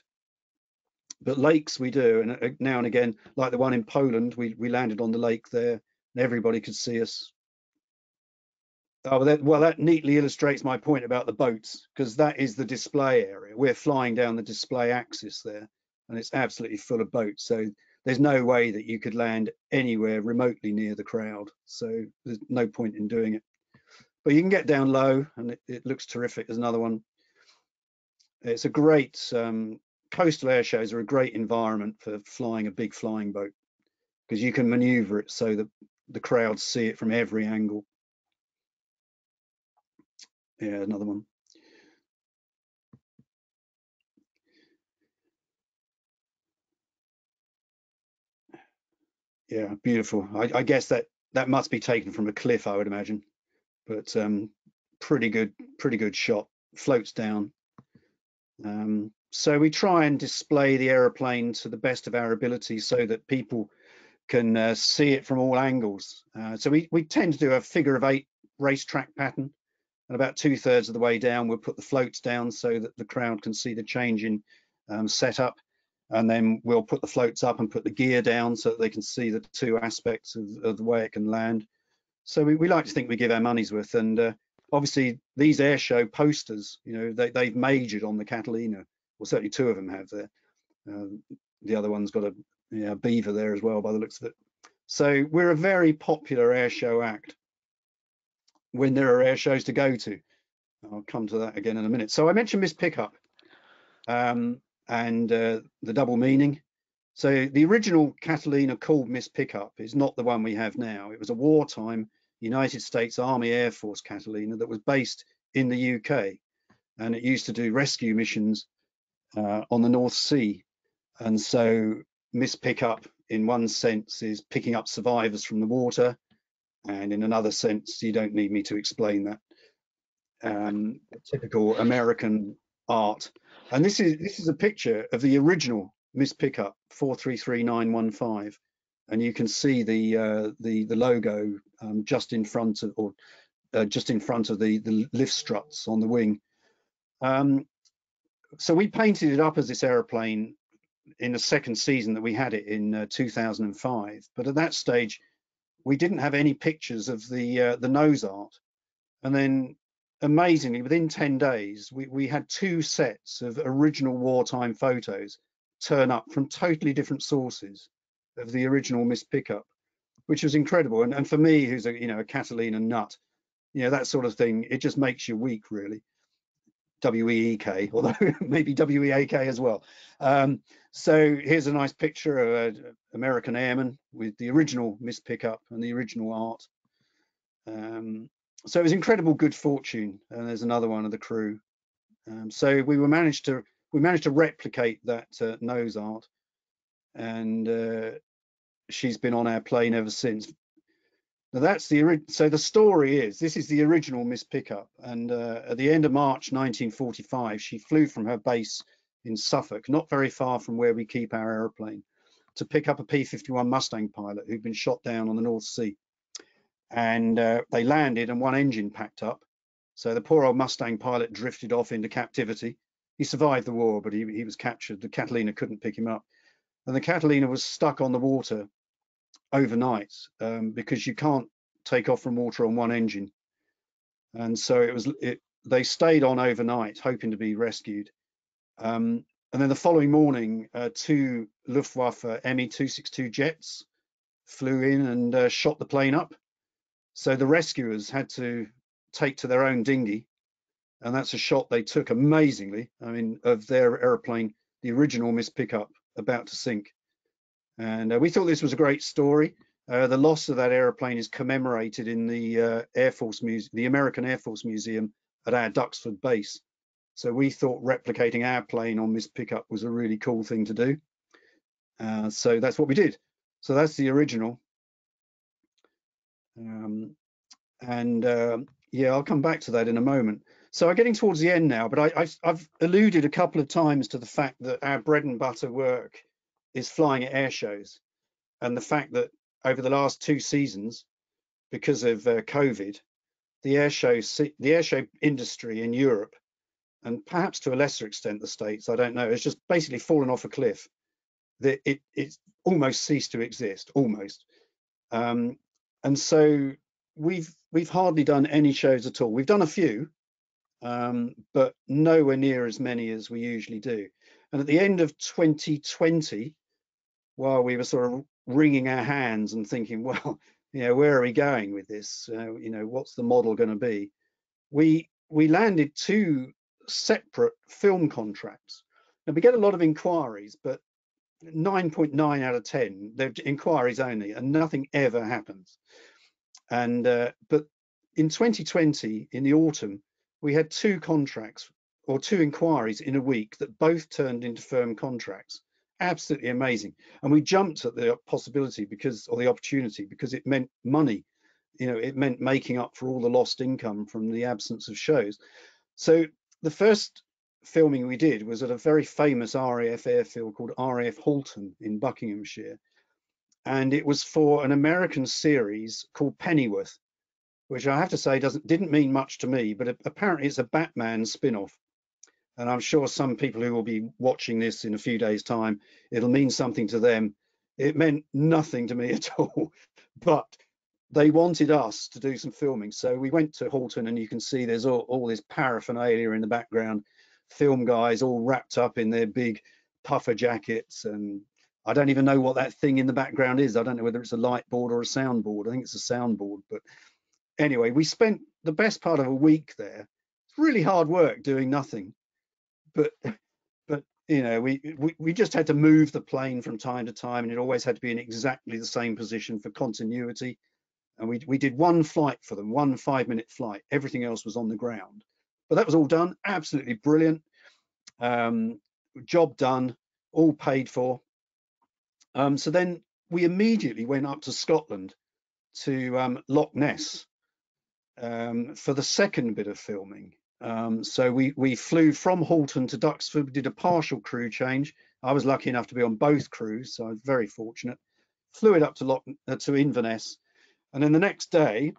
But lakes we do and uh, now and again like the one in poland we we landed on the lake there and everybody could see us. Oh well that, well, that neatly illustrates my point about the boats because that is the display area. We're flying down the display axis there and it's absolutely full of boats so there's no way that you could land anywhere remotely near the crowd. So there's no point in doing it but you can get down low and it, it looks terrific there's another one it's a great um, coastal air shows are a great environment for flying a big flying boat because you can maneuver it so that the crowds see it from every angle. Yeah, another one. Yeah, beautiful. I, I, guess that that must be taken from a cliff, I would imagine, but um, pretty good, pretty good shot. Floats down. Um, so we try and display the aeroplane to the best of our ability so that people can uh, see it from all angles. Uh, so we, we tend to do a figure of eight racetrack pattern. And about two thirds of the way down, we'll put the floats down so that the crowd can see the change in um, setup. And then we'll put the floats up and put the gear down so that they can see the two aspects of, of the way it can land. So we, we, like to think we give our money's worth. And uh, obviously these air show posters, you know, they, they've majored on the Catalina. Well, certainly two of them have there. Uh, the other one's got a beaver there as well by the looks of it. So we're a very popular air show act when there are air shows to go to. I'll come to that again in a minute. So I mentioned Miss Pickup um, and uh, the double meaning. So the original Catalina called Miss Pickup is not the one we have now. It was a wartime United States Army Air Force Catalina that was based in the UK. And it used to do rescue missions uh, on the North Sea. And so Miss Pickup, in one sense, is picking up survivors from the water, and in another sense, you don't need me to explain that. Um, typical American art, and this is this is a picture of the original Miss Pickup 433915, and you can see the uh, the the logo um, just in front of or uh, just in front of the the lift struts on the wing. Um, so we painted it up as this aeroplane in the second season that we had it in uh, 2005. But at that stage, we didn't have any pictures of the uh, the nose art. And then, amazingly, within 10 days, we, we had two sets of original wartime photos turn up from totally different sources of the original Miss Pickup, which was incredible. And, and for me, who's a you know a Catalina nut, you know that sort of thing, it just makes you weak, really. W-E-E-K, although maybe W-E-A-K as well. Um, so here's a nice picture of an American airman with the original Miss Pickup and the original art. Um, so it was incredible good fortune. And there's another one of the crew. Um, so we were managed to we managed to replicate that uh, nose art, and uh, she's been on our plane ever since. Now that's the so the story is this is the original Miss Pickup, and uh, at the end of March 1945, she flew from her base in Suffolk, not very far from where we keep our aeroplane, to pick up a P-51 Mustang pilot who'd been shot down on the North Sea. And uh, they landed and one engine packed up. So the poor old Mustang pilot drifted off into captivity. He survived the war, but he, he was captured. The Catalina couldn't pick him up. And the Catalina was stuck on the water overnight um, because you can't take off from water on one engine. And so it was it, they stayed on overnight, hoping to be rescued. Um, and then the following morning, uh, two Luftwaffe Me-262 jets flew in and uh, shot the plane up. So the rescuers had to take to their own dinghy, and that's a shot they took amazingly. I mean, of their airplane, the original Miss Pickup, about to sink. And uh, we thought this was a great story. Uh, the loss of that aeroplane is commemorated in the uh, Air Force Museum, the American Air Force Museum at our Duxford base. So we thought replicating our plane on Miss Pickup was a really cool thing to do. Uh, so that's what we did. So that's the original. Um, and uh, yeah, I'll come back to that in a moment. So I'm getting towards the end now, but I, have alluded a couple of times to the fact that our bread and butter work is flying at air shows and the fact that over the last two seasons, because of uh, COVID, the air show the air show industry in Europe, and perhaps to a lesser extent the states, I don't know, has just basically fallen off a cliff. That it it's almost ceased to exist, almost. Um, and so we've we've hardly done any shows at all. We've done a few, um, but nowhere near as many as we usually do. And at the end of 2020, while we were sort of wringing our hands and thinking, well, you know, where are we going with this? Uh, you know, what's the model going to be? We we landed two separate film contracts. Now we get a lot of inquiries, but 9.9 out of 10, they're inquiries only, and nothing ever happens. And uh, but in 2020, in the autumn, we had two contracts or two inquiries in a week that both turned into firm contracts. Absolutely amazing. And we jumped at the possibility because, or the opportunity, because it meant money. You know, it meant making up for all the lost income from the absence of shows. So the first filming we did was at a very famous RAF airfield called RAF Halton in Buckinghamshire. And it was for an American series called Pennyworth, which I have to say doesn't didn't mean much to me, but apparently it's a Batman spin-off and I'm sure some people who will be watching this in a few days' time, it'll mean something to them. It meant nothing to me at all, but they wanted us to do some filming. So we went to Halton and you can see there's all, all this paraphernalia in the background, film guys all wrapped up in their big puffer jackets. And I don't even know what that thing in the background is. I don't know whether it's a light board or a soundboard. I think it's a soundboard. But anyway, we spent the best part of a week there. It's really hard work doing nothing but but you know we, we we just had to move the plane from time to time and it always had to be in exactly the same position for continuity. And we we did one flight for them one five minute flight. Everything else was on the ground. But that was all done. Absolutely brilliant. Um, job done. All paid for. Um, so then we immediately went up to Scotland to um, Loch Ness um, for the second bit of filming um, so we, we flew from Halton to Duxford, did a partial crew change. I was lucky enough to be on both crews, so I was very fortunate. Flew it up to, Loch, uh, to Inverness. And then the next day,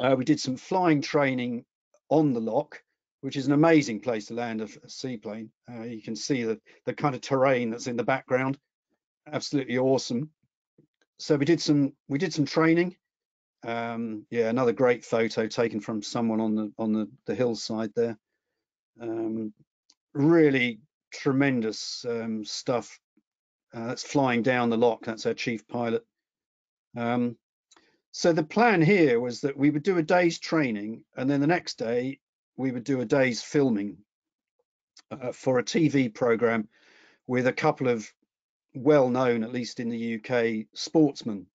uh, we did some flying training on the loch, which is an amazing place to land a, a seaplane. Uh, you can see the, the kind of terrain that's in the background. Absolutely awesome. So we did some we did some training um, yeah, another great photo taken from someone on the on the, the hillside there. Um, really tremendous um, stuff. Uh, that's flying down the loch. That's our chief pilot. Um, so the plan here was that we would do a day's training, and then the next day we would do a day's filming uh, for a TV program with a couple of well-known, at least in the UK, sportsmen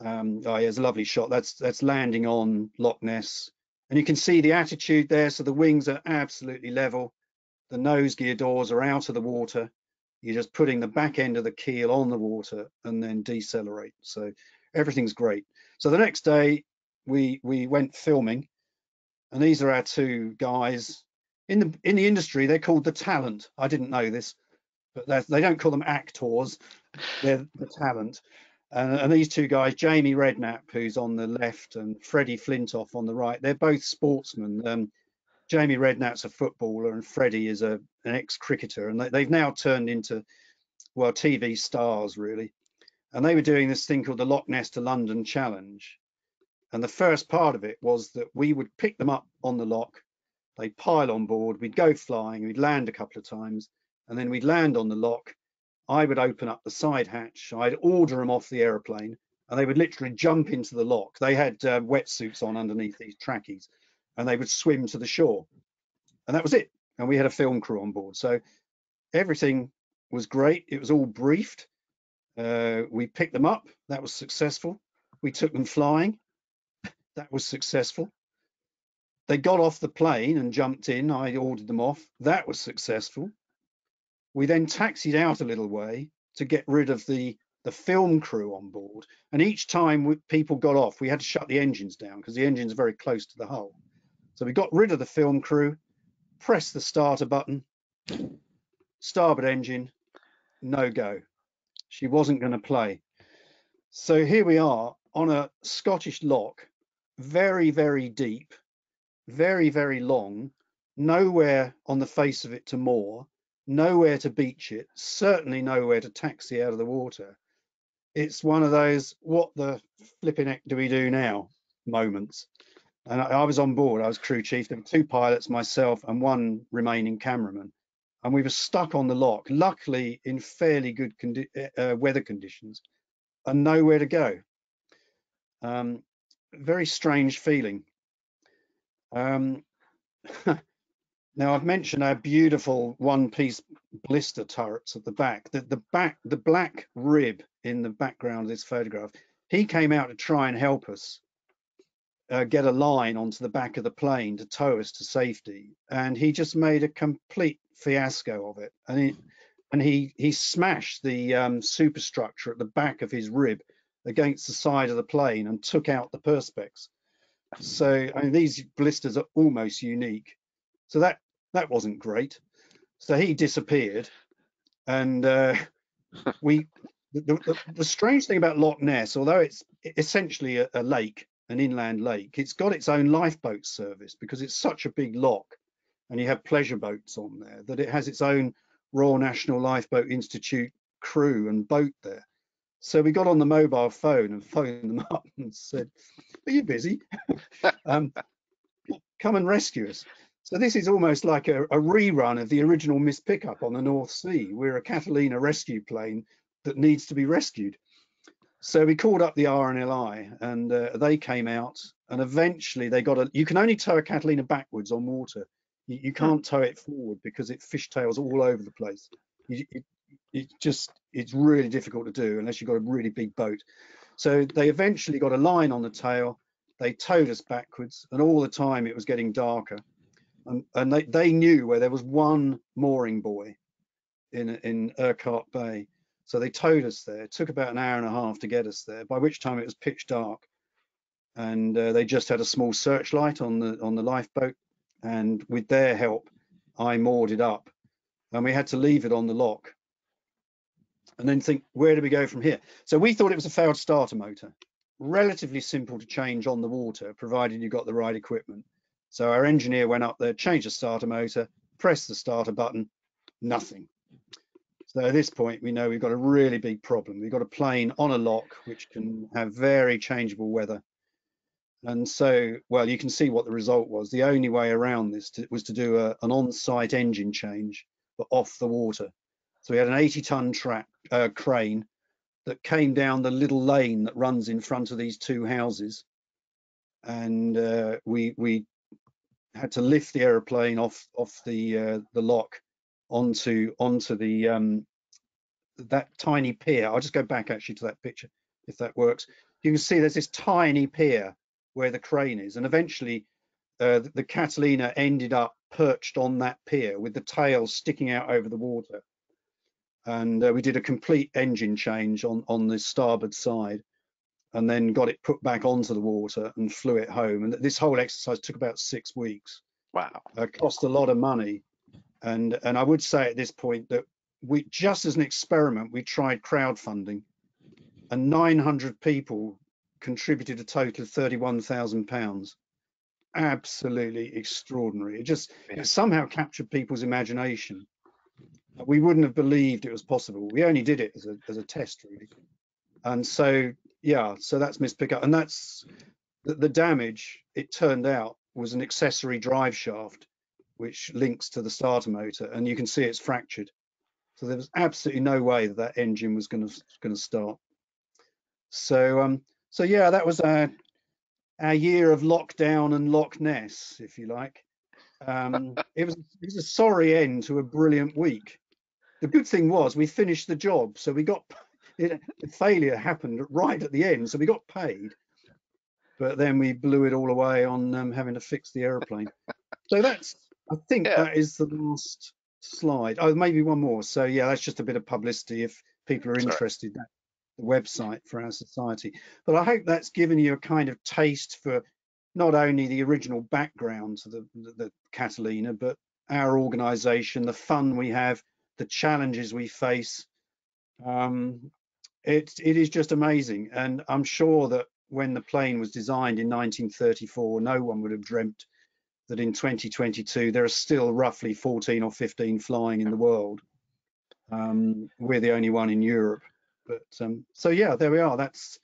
um, oh, yeah, it's a lovely shot. That's that's landing on Loch Ness, and you can see the attitude there. So the wings are absolutely level. The nose gear doors are out of the water. You're just putting the back end of the keel on the water and then decelerate. So everything's great. So the next day we we went filming, and these are our two guys in the in the industry. They're called the talent. I didn't know this, but they don't call them actors. They're the talent. And, and, these two guys, Jamie Redknapp, who's on the left, and Freddie Flintoff on the right, they're both sportsmen. Um, Jamie Redknapp's a footballer, and Freddie is a, an ex-cricketer, and they, have now turned into, well, TV stars really. And they were doing this thing called the Loch Ness to London Challenge. And the first part of it was that we would pick them up on the loch, they'd pile on board, we'd go flying, we'd land a couple of times, and then we'd land on the loch, I would open up the side hatch, I'd order them off the aeroplane, and they would literally jump into the loch. They had uh, wetsuits on underneath these trackies, and they would swim to the shore. And that was it. And we had a film crew on board. So everything was great. It was all briefed. Uh, we picked them up. That was successful. We took them flying. That was successful. They got off the plane and jumped in. I ordered them off. That was successful. We then taxied out a little way to get rid of the, the film crew on board. And each time we, people got off, we had to shut the engines down because the engine's are very close to the hull. So we got rid of the film crew, pressed the starter button, starboard engine, no go. She wasn't going to play. So here we are on a Scottish loch, very, very deep, very, very long, nowhere on the face of it to moor nowhere to beach it, certainly nowhere to taxi out of the water. It's one of those, what the flipping heck do we do now moments. And I, I was on board, I was crew chief, there were two pilots, myself and one remaining cameraman. And we were stuck on the loch, luckily in fairly good condi uh, weather conditions and nowhere to go. Um, very strange feeling. Um, Now I've mentioned our beautiful one-piece blister turrets at the back. The, the back, the black rib in the background of this photograph. He came out to try and help us, uh, get a line onto the back of the plane to tow us to safety, and he just made a complete fiasco of it. And he and he he smashed the um, superstructure at the back of his rib against the side of the plane and took out the perspex. So I mean, these blisters are almost unique. So that that wasn't great. So he disappeared, and uh, we. The, the, the, strange thing about Loch Ness, although it's essentially a, a lake, an inland lake, it's got its own lifeboat service because it's such a big loch, and you have pleasure boats on there that it has its own Royal National Lifeboat Institute crew and boat there. So we got on the mobile phone and phoned them up and said, "Are you busy? um, come and rescue us." So this is almost like a, a, rerun of the original Miss Pickup on the North Sea. We're a Catalina rescue plane that needs to be rescued. So we called up the RNLI and uh, they came out and eventually they got a, you can only tow a Catalina backwards on water. You, you can't tow it forward because it fishtails all over the place. You, it, it just, it's really difficult to do unless you've got a really big boat. So they eventually got a line on the tail. They towed us backwards and all the time it was getting darker and, and they, they knew where there was one mooring buoy in in Urquhart Bay. So they towed us there. It took about an hour and a half to get us there, by which time it was pitch dark. And uh, they just had a small searchlight on the on the lifeboat. And with their help, I moored it up. And we had to leave it on the loch. And then think, where do we go from here? So we thought it was a failed starter motor. Relatively simple to change on the water, provided you got the right equipment. So our engineer went up there, changed the starter motor, pressed the starter button, nothing. So at this point, we know we've got a really big problem. We've got a plane on a loch which can have very changeable weather. And so, well, you can see what the result was. The only way around this to, was to do a, an on-site engine change, but off the water. So we had an 80-ton uh, crane that came down the little lane that runs in front of these two houses, and uh, we we had to lift the aeroplane off off the uh, the loch onto onto the um, that tiny pier. I'll just go back actually to that picture if that works. You can see there's this tiny pier where the crane is, and eventually uh, the Catalina ended up perched on that pier with the tail sticking out over the water. And uh, we did a complete engine change on on the starboard side and then got it put back onto the water and flew it home. And this whole exercise took about six weeks. Wow. Uh, cost a lot of money. And, and I would say at this point that we just as an experiment, we tried crowdfunding and 900 people contributed a total of 31,000 pounds. Absolutely extraordinary. It just yeah. it somehow captured people's imagination. We wouldn't have believed it was possible. We only did it as a, as a test, really. And so yeah, so that's Miss Pickup, and that's the, the damage. It turned out was an accessory drive shaft, which links to the starter motor, and you can see it's fractured. So there was absolutely no way that that engine was going to going to start. So um, so yeah, that was our our year of lockdown and Loch Ness, if you like. Um, it was it was a sorry end to a brilliant week. The good thing was we finished the job, so we got it, failure happened right at the end, so we got paid, but then we blew it all away on um, having to fix the aeroplane. so that's, I think yeah. that is the last slide. Oh, maybe one more. So yeah, that's just a bit of publicity if people are interested. That the website for our society. But I hope that's given you a kind of taste for not only the original background to the, the, the Catalina, but our organisation, the fun we have, the challenges we face, um, it, it is just amazing. And I'm sure that when the plane was designed in 1934, no one would have dreamt that in 2022 there are still roughly 14 or 15 flying in the world. Um, we're the only one in Europe. But um, so yeah, there we are. That's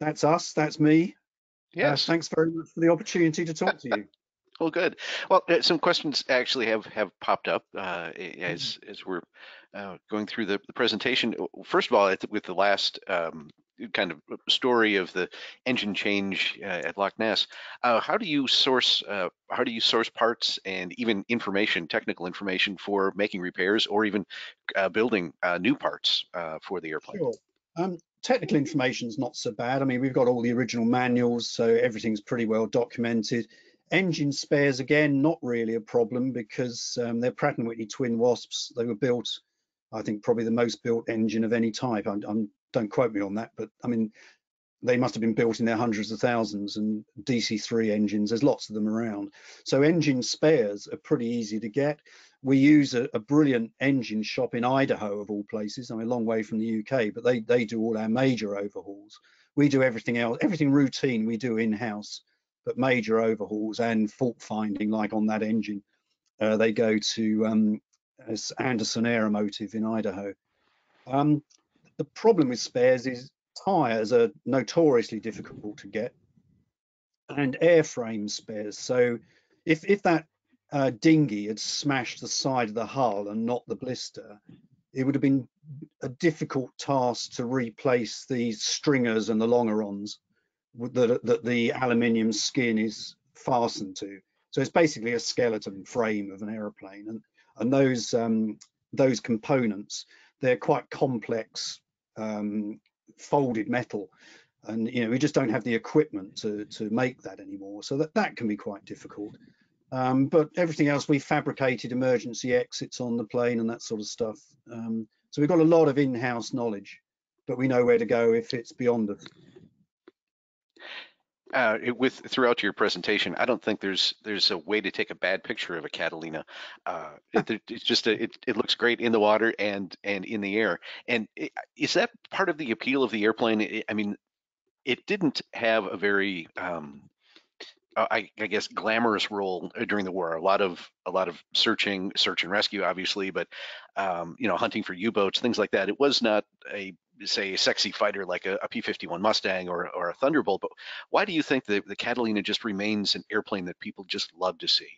that's us. That's me. Uh, yes. Uh, thanks very much for the opportunity to talk to you. well, good. Well, uh, some questions actually have have popped up uh, as mm-hmm. as we're uh, going through the, the, presentation. First of all, with the last um, kind of story of the engine change uh, at Loch Ness, uh, how do you source uh, how do you source parts and even information, technical information for making repairs or even uh, building uh, new parts for the airplane? Sure. Um, technical information is not so bad. I mean, we've got all the original manuals, so everything's pretty well documented. Engine spares, again, not really a problem because um, they're Pratt & Whitney twin wasps. They were built, I think, probably the most built engine of any type. I, I don't quote me on that, but I mean, they must have been built in their hundreds of thousands and DC3 engines, there's lots of them around. So engine spares are pretty easy to get. We use a, a, brilliant engine shop in Idaho of all places. I mean, a long way from the UK, but they, they do all our major overhauls. We do everything else, everything routine we do in-house, but major overhauls and fault finding like on that engine, uh, they go to um, Anderson Aeromotive in Idaho. Um, the problem with spares is tires are notoriously difficult to get and airframe spares. So if, if that uh, dinghy had smashed the side of the hull and not the blister, it would have been a difficult task to replace the stringers and the longerons that, that the aluminium skin is fastened to. So it's basically a skeleton frame of an aeroplane, and and those um, those components they're quite complex um, folded metal. And you know we just don't have the equipment to to make that anymore. So that that can be quite difficult. Um, but everything else we fabricated emergency exits on the plane and that sort of stuff. Um, so we've got a lot of in-house knowledge but we know where to go if it's beyond us uh, it, with throughout your presentation, I don't think there's there's a way to take a bad picture of a Catalina. Uh, it, it's just a, it, it looks great in the water and and in the air. And it, is that part of the appeal of the airplane? I mean, it didn't have a very um, I, I, guess glamorous role uh, during the war. A lot of a lot of searching, search and rescue, obviously, but um, you know, hunting for U-boats, things like that. It was not a say a sexy fighter like a a P-51 Mustang or or a Thunderbolt. But why do you think the the Catalina just remains an airplane that people just love to see?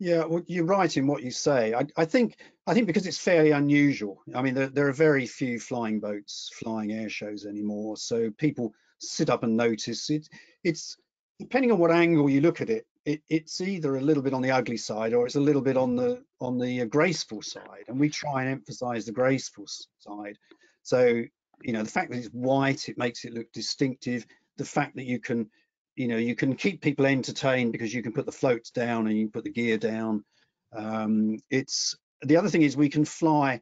Yeah, well, you're right in what you say. I, I think I think because it's fairly unusual. I mean, there, there are very few flying boats, flying air shows anymore. So people sit up and notice it. It's depending on what angle you look at it, it, it's either a little bit on the ugly side or it's a little bit on the on the uh, graceful side. And we try and emphasize the graceful side. So you know the fact that it's white it makes it look distinctive. The fact that you can you know you can keep people entertained because you can put the floats down and you can put the gear down. Um, it's the other thing is we can fly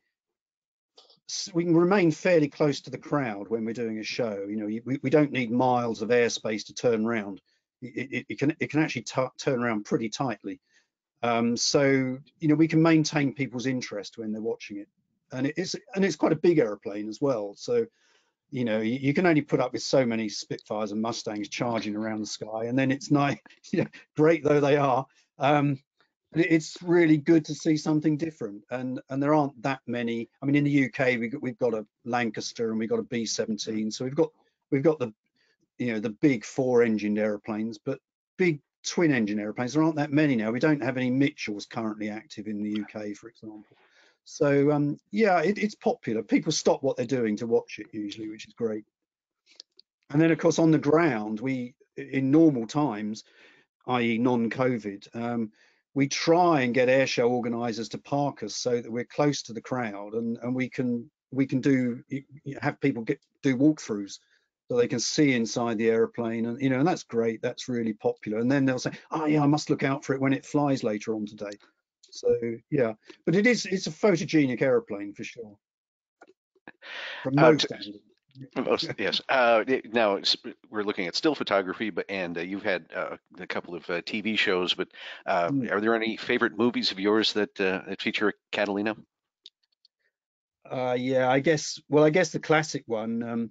we can remain fairly close to the crowd when we're doing a show. You know we, we don't need miles of airspace to turn around it, it, can it can actually turn around pretty tightly. Um, so you know we can maintain people's interest when they're watching it, and it's and it's quite a big airplane as well. So you know you, you, can only put up with so many Spitfires and Mustangs charging around the sky, and then it's nice, you know, great though they are. Um, it's really good to see something different, and and there aren't that many. I mean, in the UK we we've got a Lancaster and we've got a B-17, so we've got we've got the you know the big four engined airplanes but big twin engine airplanes there aren't that many now. We don't have any mitchells currently active in the uk for example. So um yeah it, it's popular. People stop what they're doing to watch it usually which is great. And then of course on the ground we in normal times i.e non-covid um, we try and get airshow organizers to park us so that we're close to the crowd and and we can we can do have people get do walkthroughs so they can see inside the airplane and you know and that's great that's really popular and then they'll say oh yeah i must look out for it when it flies later on today so yeah but it is it's a photogenic airplane for sure from uh, most uh, most, yes. Uh, now we're looking at still photography, but and uh, you've had uh, a couple of uh, TV shows. But mm. are there any favorite movies of yours that that feature Catalina? yeah, I guess. Well, I guess the classic one. Um,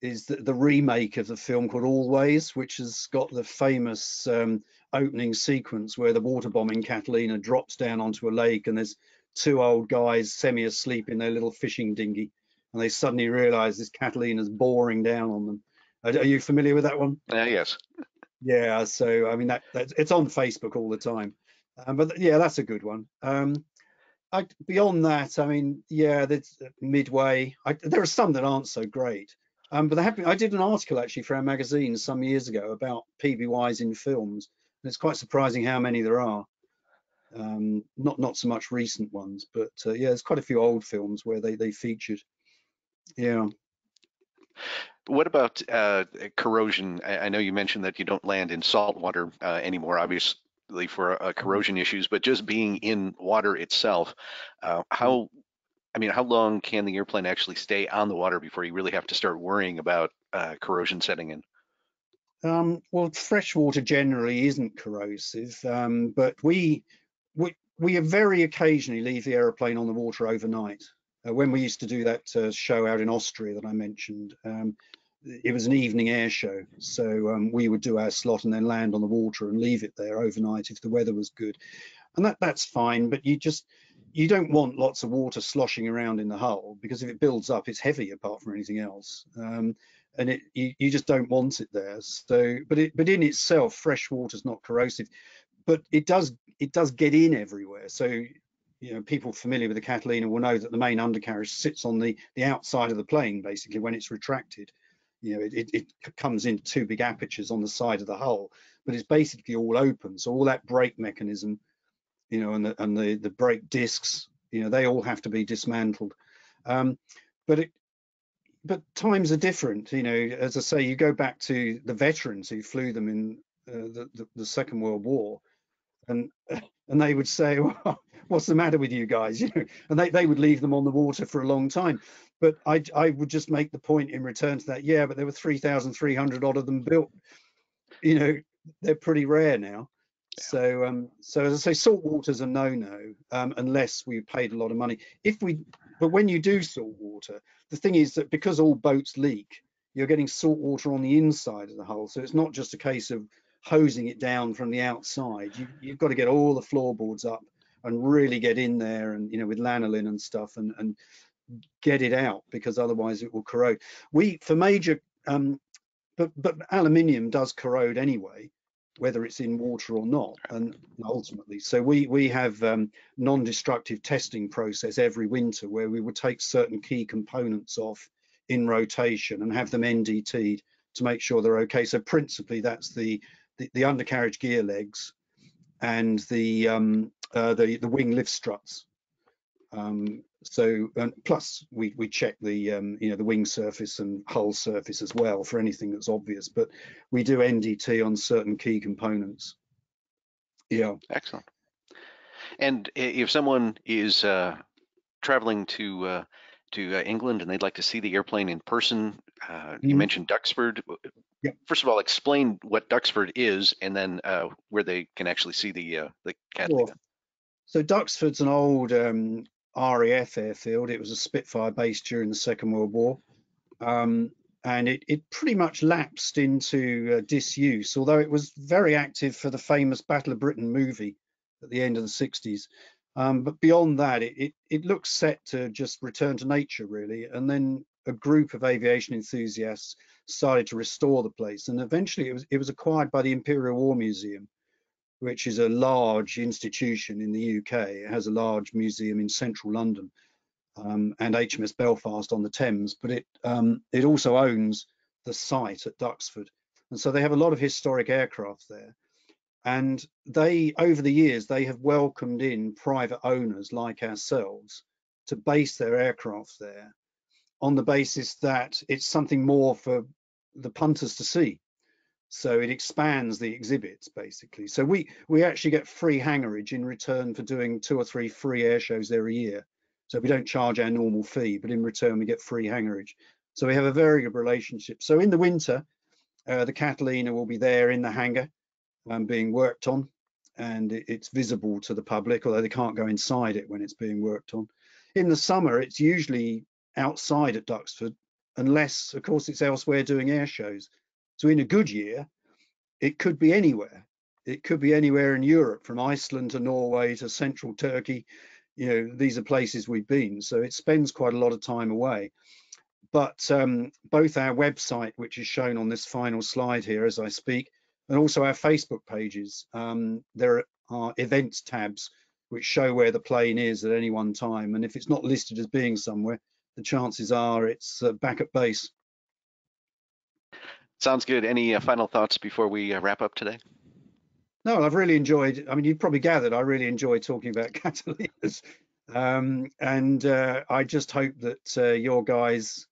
is the, the, remake of the film called Always, which has got the famous um, opening sequence where the water bombing Catalina drops down onto a lake and there's two old guys semi-asleep in their little fishing dinghy, and they suddenly realise this Catalina's boring down on them. Are, are you familiar with that one? Uh, yes. Yeah, so I mean that, that it's on Facebook all the time, um, but yeah, that's a good one. Um, I, beyond that, I mean, yeah, there's Midway. I, there are some that aren't so great. Um, but I did an article actually for our magazine some years ago about PBYs in films, and it's quite surprising how many there are. Um, not not so much recent ones, but uh, yeah, there's quite a few old films where they they featured. Yeah. What about uh, corrosion? I, I, know you mentioned that you don't land in salt water uh, anymore, obviously for uh, corrosion issues, but just being in water itself, uh, how I mean, how long can the airplane actually stay on the water before you really have to start worrying about uh, corrosion setting in? Um, well, fresh water generally isn't corrosive, um, but we, we we very occasionally leave the aeroplane on the water overnight. Uh, when we used to do that uh, show out in Austria that I mentioned, um, it was an evening air show, so um, we would do our slot and then land on the water and leave it there overnight if the weather was good, and that that's fine. But you just you don't want lots of water sloshing around in the hull because if it builds up, it's heavy apart from anything else. Um, and it you, you just don't want it there. So, but it but in itself, fresh water is not corrosive, but it does it does get in everywhere. So you know people familiar with the Catalina will know that the main undercarriage sits on the the outside of the plane basically when it's retracted. You know, it, it, comes in two big apertures on the side of the hull, but it's basically all open. So all that brake mechanism, you know, and the and the the brake discs, you know, they all have to be dismantled. Um, but it, but times are different. You know, as I say, you go back to the veterans who flew them in uh, the, the, the Second World War, and and they would say, well, "What's the matter with you guys?" You know, and they, they would leave them on the water for a long time. But I I would just make the point in return to that. Yeah, but there were 3,300 odd of them built. You know, they're pretty rare now. So um so as I say, salt water's a no-no um, unless we paid a lot of money. If we but when you do salt water, the thing is that because all boats leak, you're getting salt water on the inside of the hull. So it's not just a case of hosing it down from the outside. You, have got to get all the floorboards up and really get in there and, you know, with lanolin and stuff and, and get it out because otherwise it will corrode. We, for major, um, but, but aluminium does corrode anyway whether it's in water or not and ultimately. So we we have um, non-destructive testing process every winter where we would take certain key components off in rotation and have them ndt'd to make sure they're okay. So principally that's the the, the undercarriage gear legs and the um, uh, the the wing lift struts. Um, so and plus we we check the um, you know the wing surface and hull surface as well for anything that's obvious but we do ndt on certain key components yeah excellent and if someone is uh, traveling to uh, to uh, England and they'd like to see the airplane in person, uh, mm-hmm. you mentioned Duxford. Yep. First of all, explain what Duxford is, and then uh, where they can actually see the uh, the Catalina. Sure. So Duxford's an old um, RAF airfield. It was a Spitfire base during the Second World War. Um, and it, it, pretty much lapsed into uh, disuse, although it was very active for the famous Battle of Britain movie at the end of the 60s. Um, but beyond that, it, it, it, looks set to just return to nature, really. And then a group of aviation enthusiasts started to restore the place. And eventually it was, it was acquired by the Imperial War Museum which is a large institution in the UK. It has a large museum in central London um, and HMS Belfast on the Thames, but it um, it also owns the site at Duxford, and so they have a lot of historic aircraft there. And they, over the years, they have welcomed in private owners like ourselves to base their aircraft there on the basis that it's something more for the punters to see so it expands the exhibits basically. So we we actually get free hangarage in return for doing two or three free air shows there a year. So we don't charge our normal fee, but in return we get free hangarage. So we have a very good relationship. So in the winter, uh, the Catalina will be there in the hangar um, being worked on and it, it's visible to the public, although they can't go inside it when it's being worked on. In the summer, it's usually outside at Duxford, unless, of course, it's elsewhere doing air shows. So in a good year, it could be anywhere. It could be anywhere in Europe, from Iceland to Norway to central Turkey. You know, these are places we've been. So it spends quite a lot of time away. But um, both our website, which is shown on this final slide here as I speak, and also our Facebook pages, um, there are events tabs which show where the plane is at any one time. And if it's not listed as being somewhere, the chances are it's uh, back at base. Sounds good. Any uh, final thoughts before we uh, wrap up today? No, I've really enjoyed. I mean, you've probably gathered I really enjoy talking about Catalinas, um, and uh, I just hope that uh, your guys,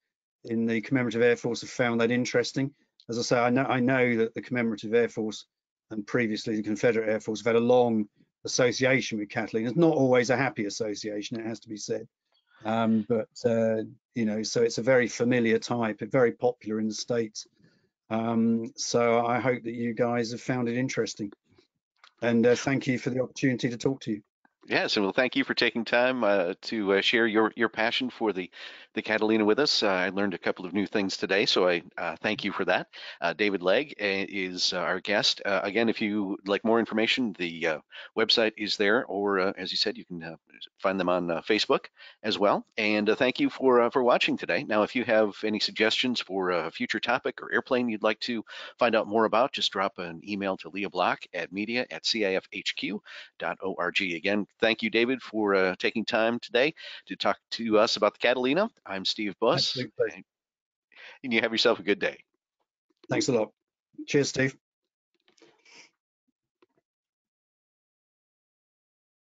in the commemorative Air Force have found that interesting. As I say, I know I know that the commemorative Air Force and previously the Confederate Air Force have had a long association with Catalina. It's not always a happy association, it has to be said. Um, but uh, you know, so it's a very familiar type, very popular in the states. Um, so I hope that you guys have found it interesting. And uh, thank you for the opportunity to talk to you. Yes, and well, thank you for taking time uh, to uh, share your your passion for the the Catalina with us. Uh, I learned a couple of new things today, so I uh, thank you for that. Uh, David Legg uh, is our guest. again, if you like more information, the website is there, or as you said, you can find them on Facebook as well. And thank you for for watching today. Now, if you have any suggestions for a future topic or airplane you'd like to find out more about, just drop an email to Leah Block at media at cafhq.org. Again, thank you, David, for uh, taking time today to talk to us about the Catalina. I'm Steve Buss. And you have yourself a good day. Thanks a lot. Cheers, Steve.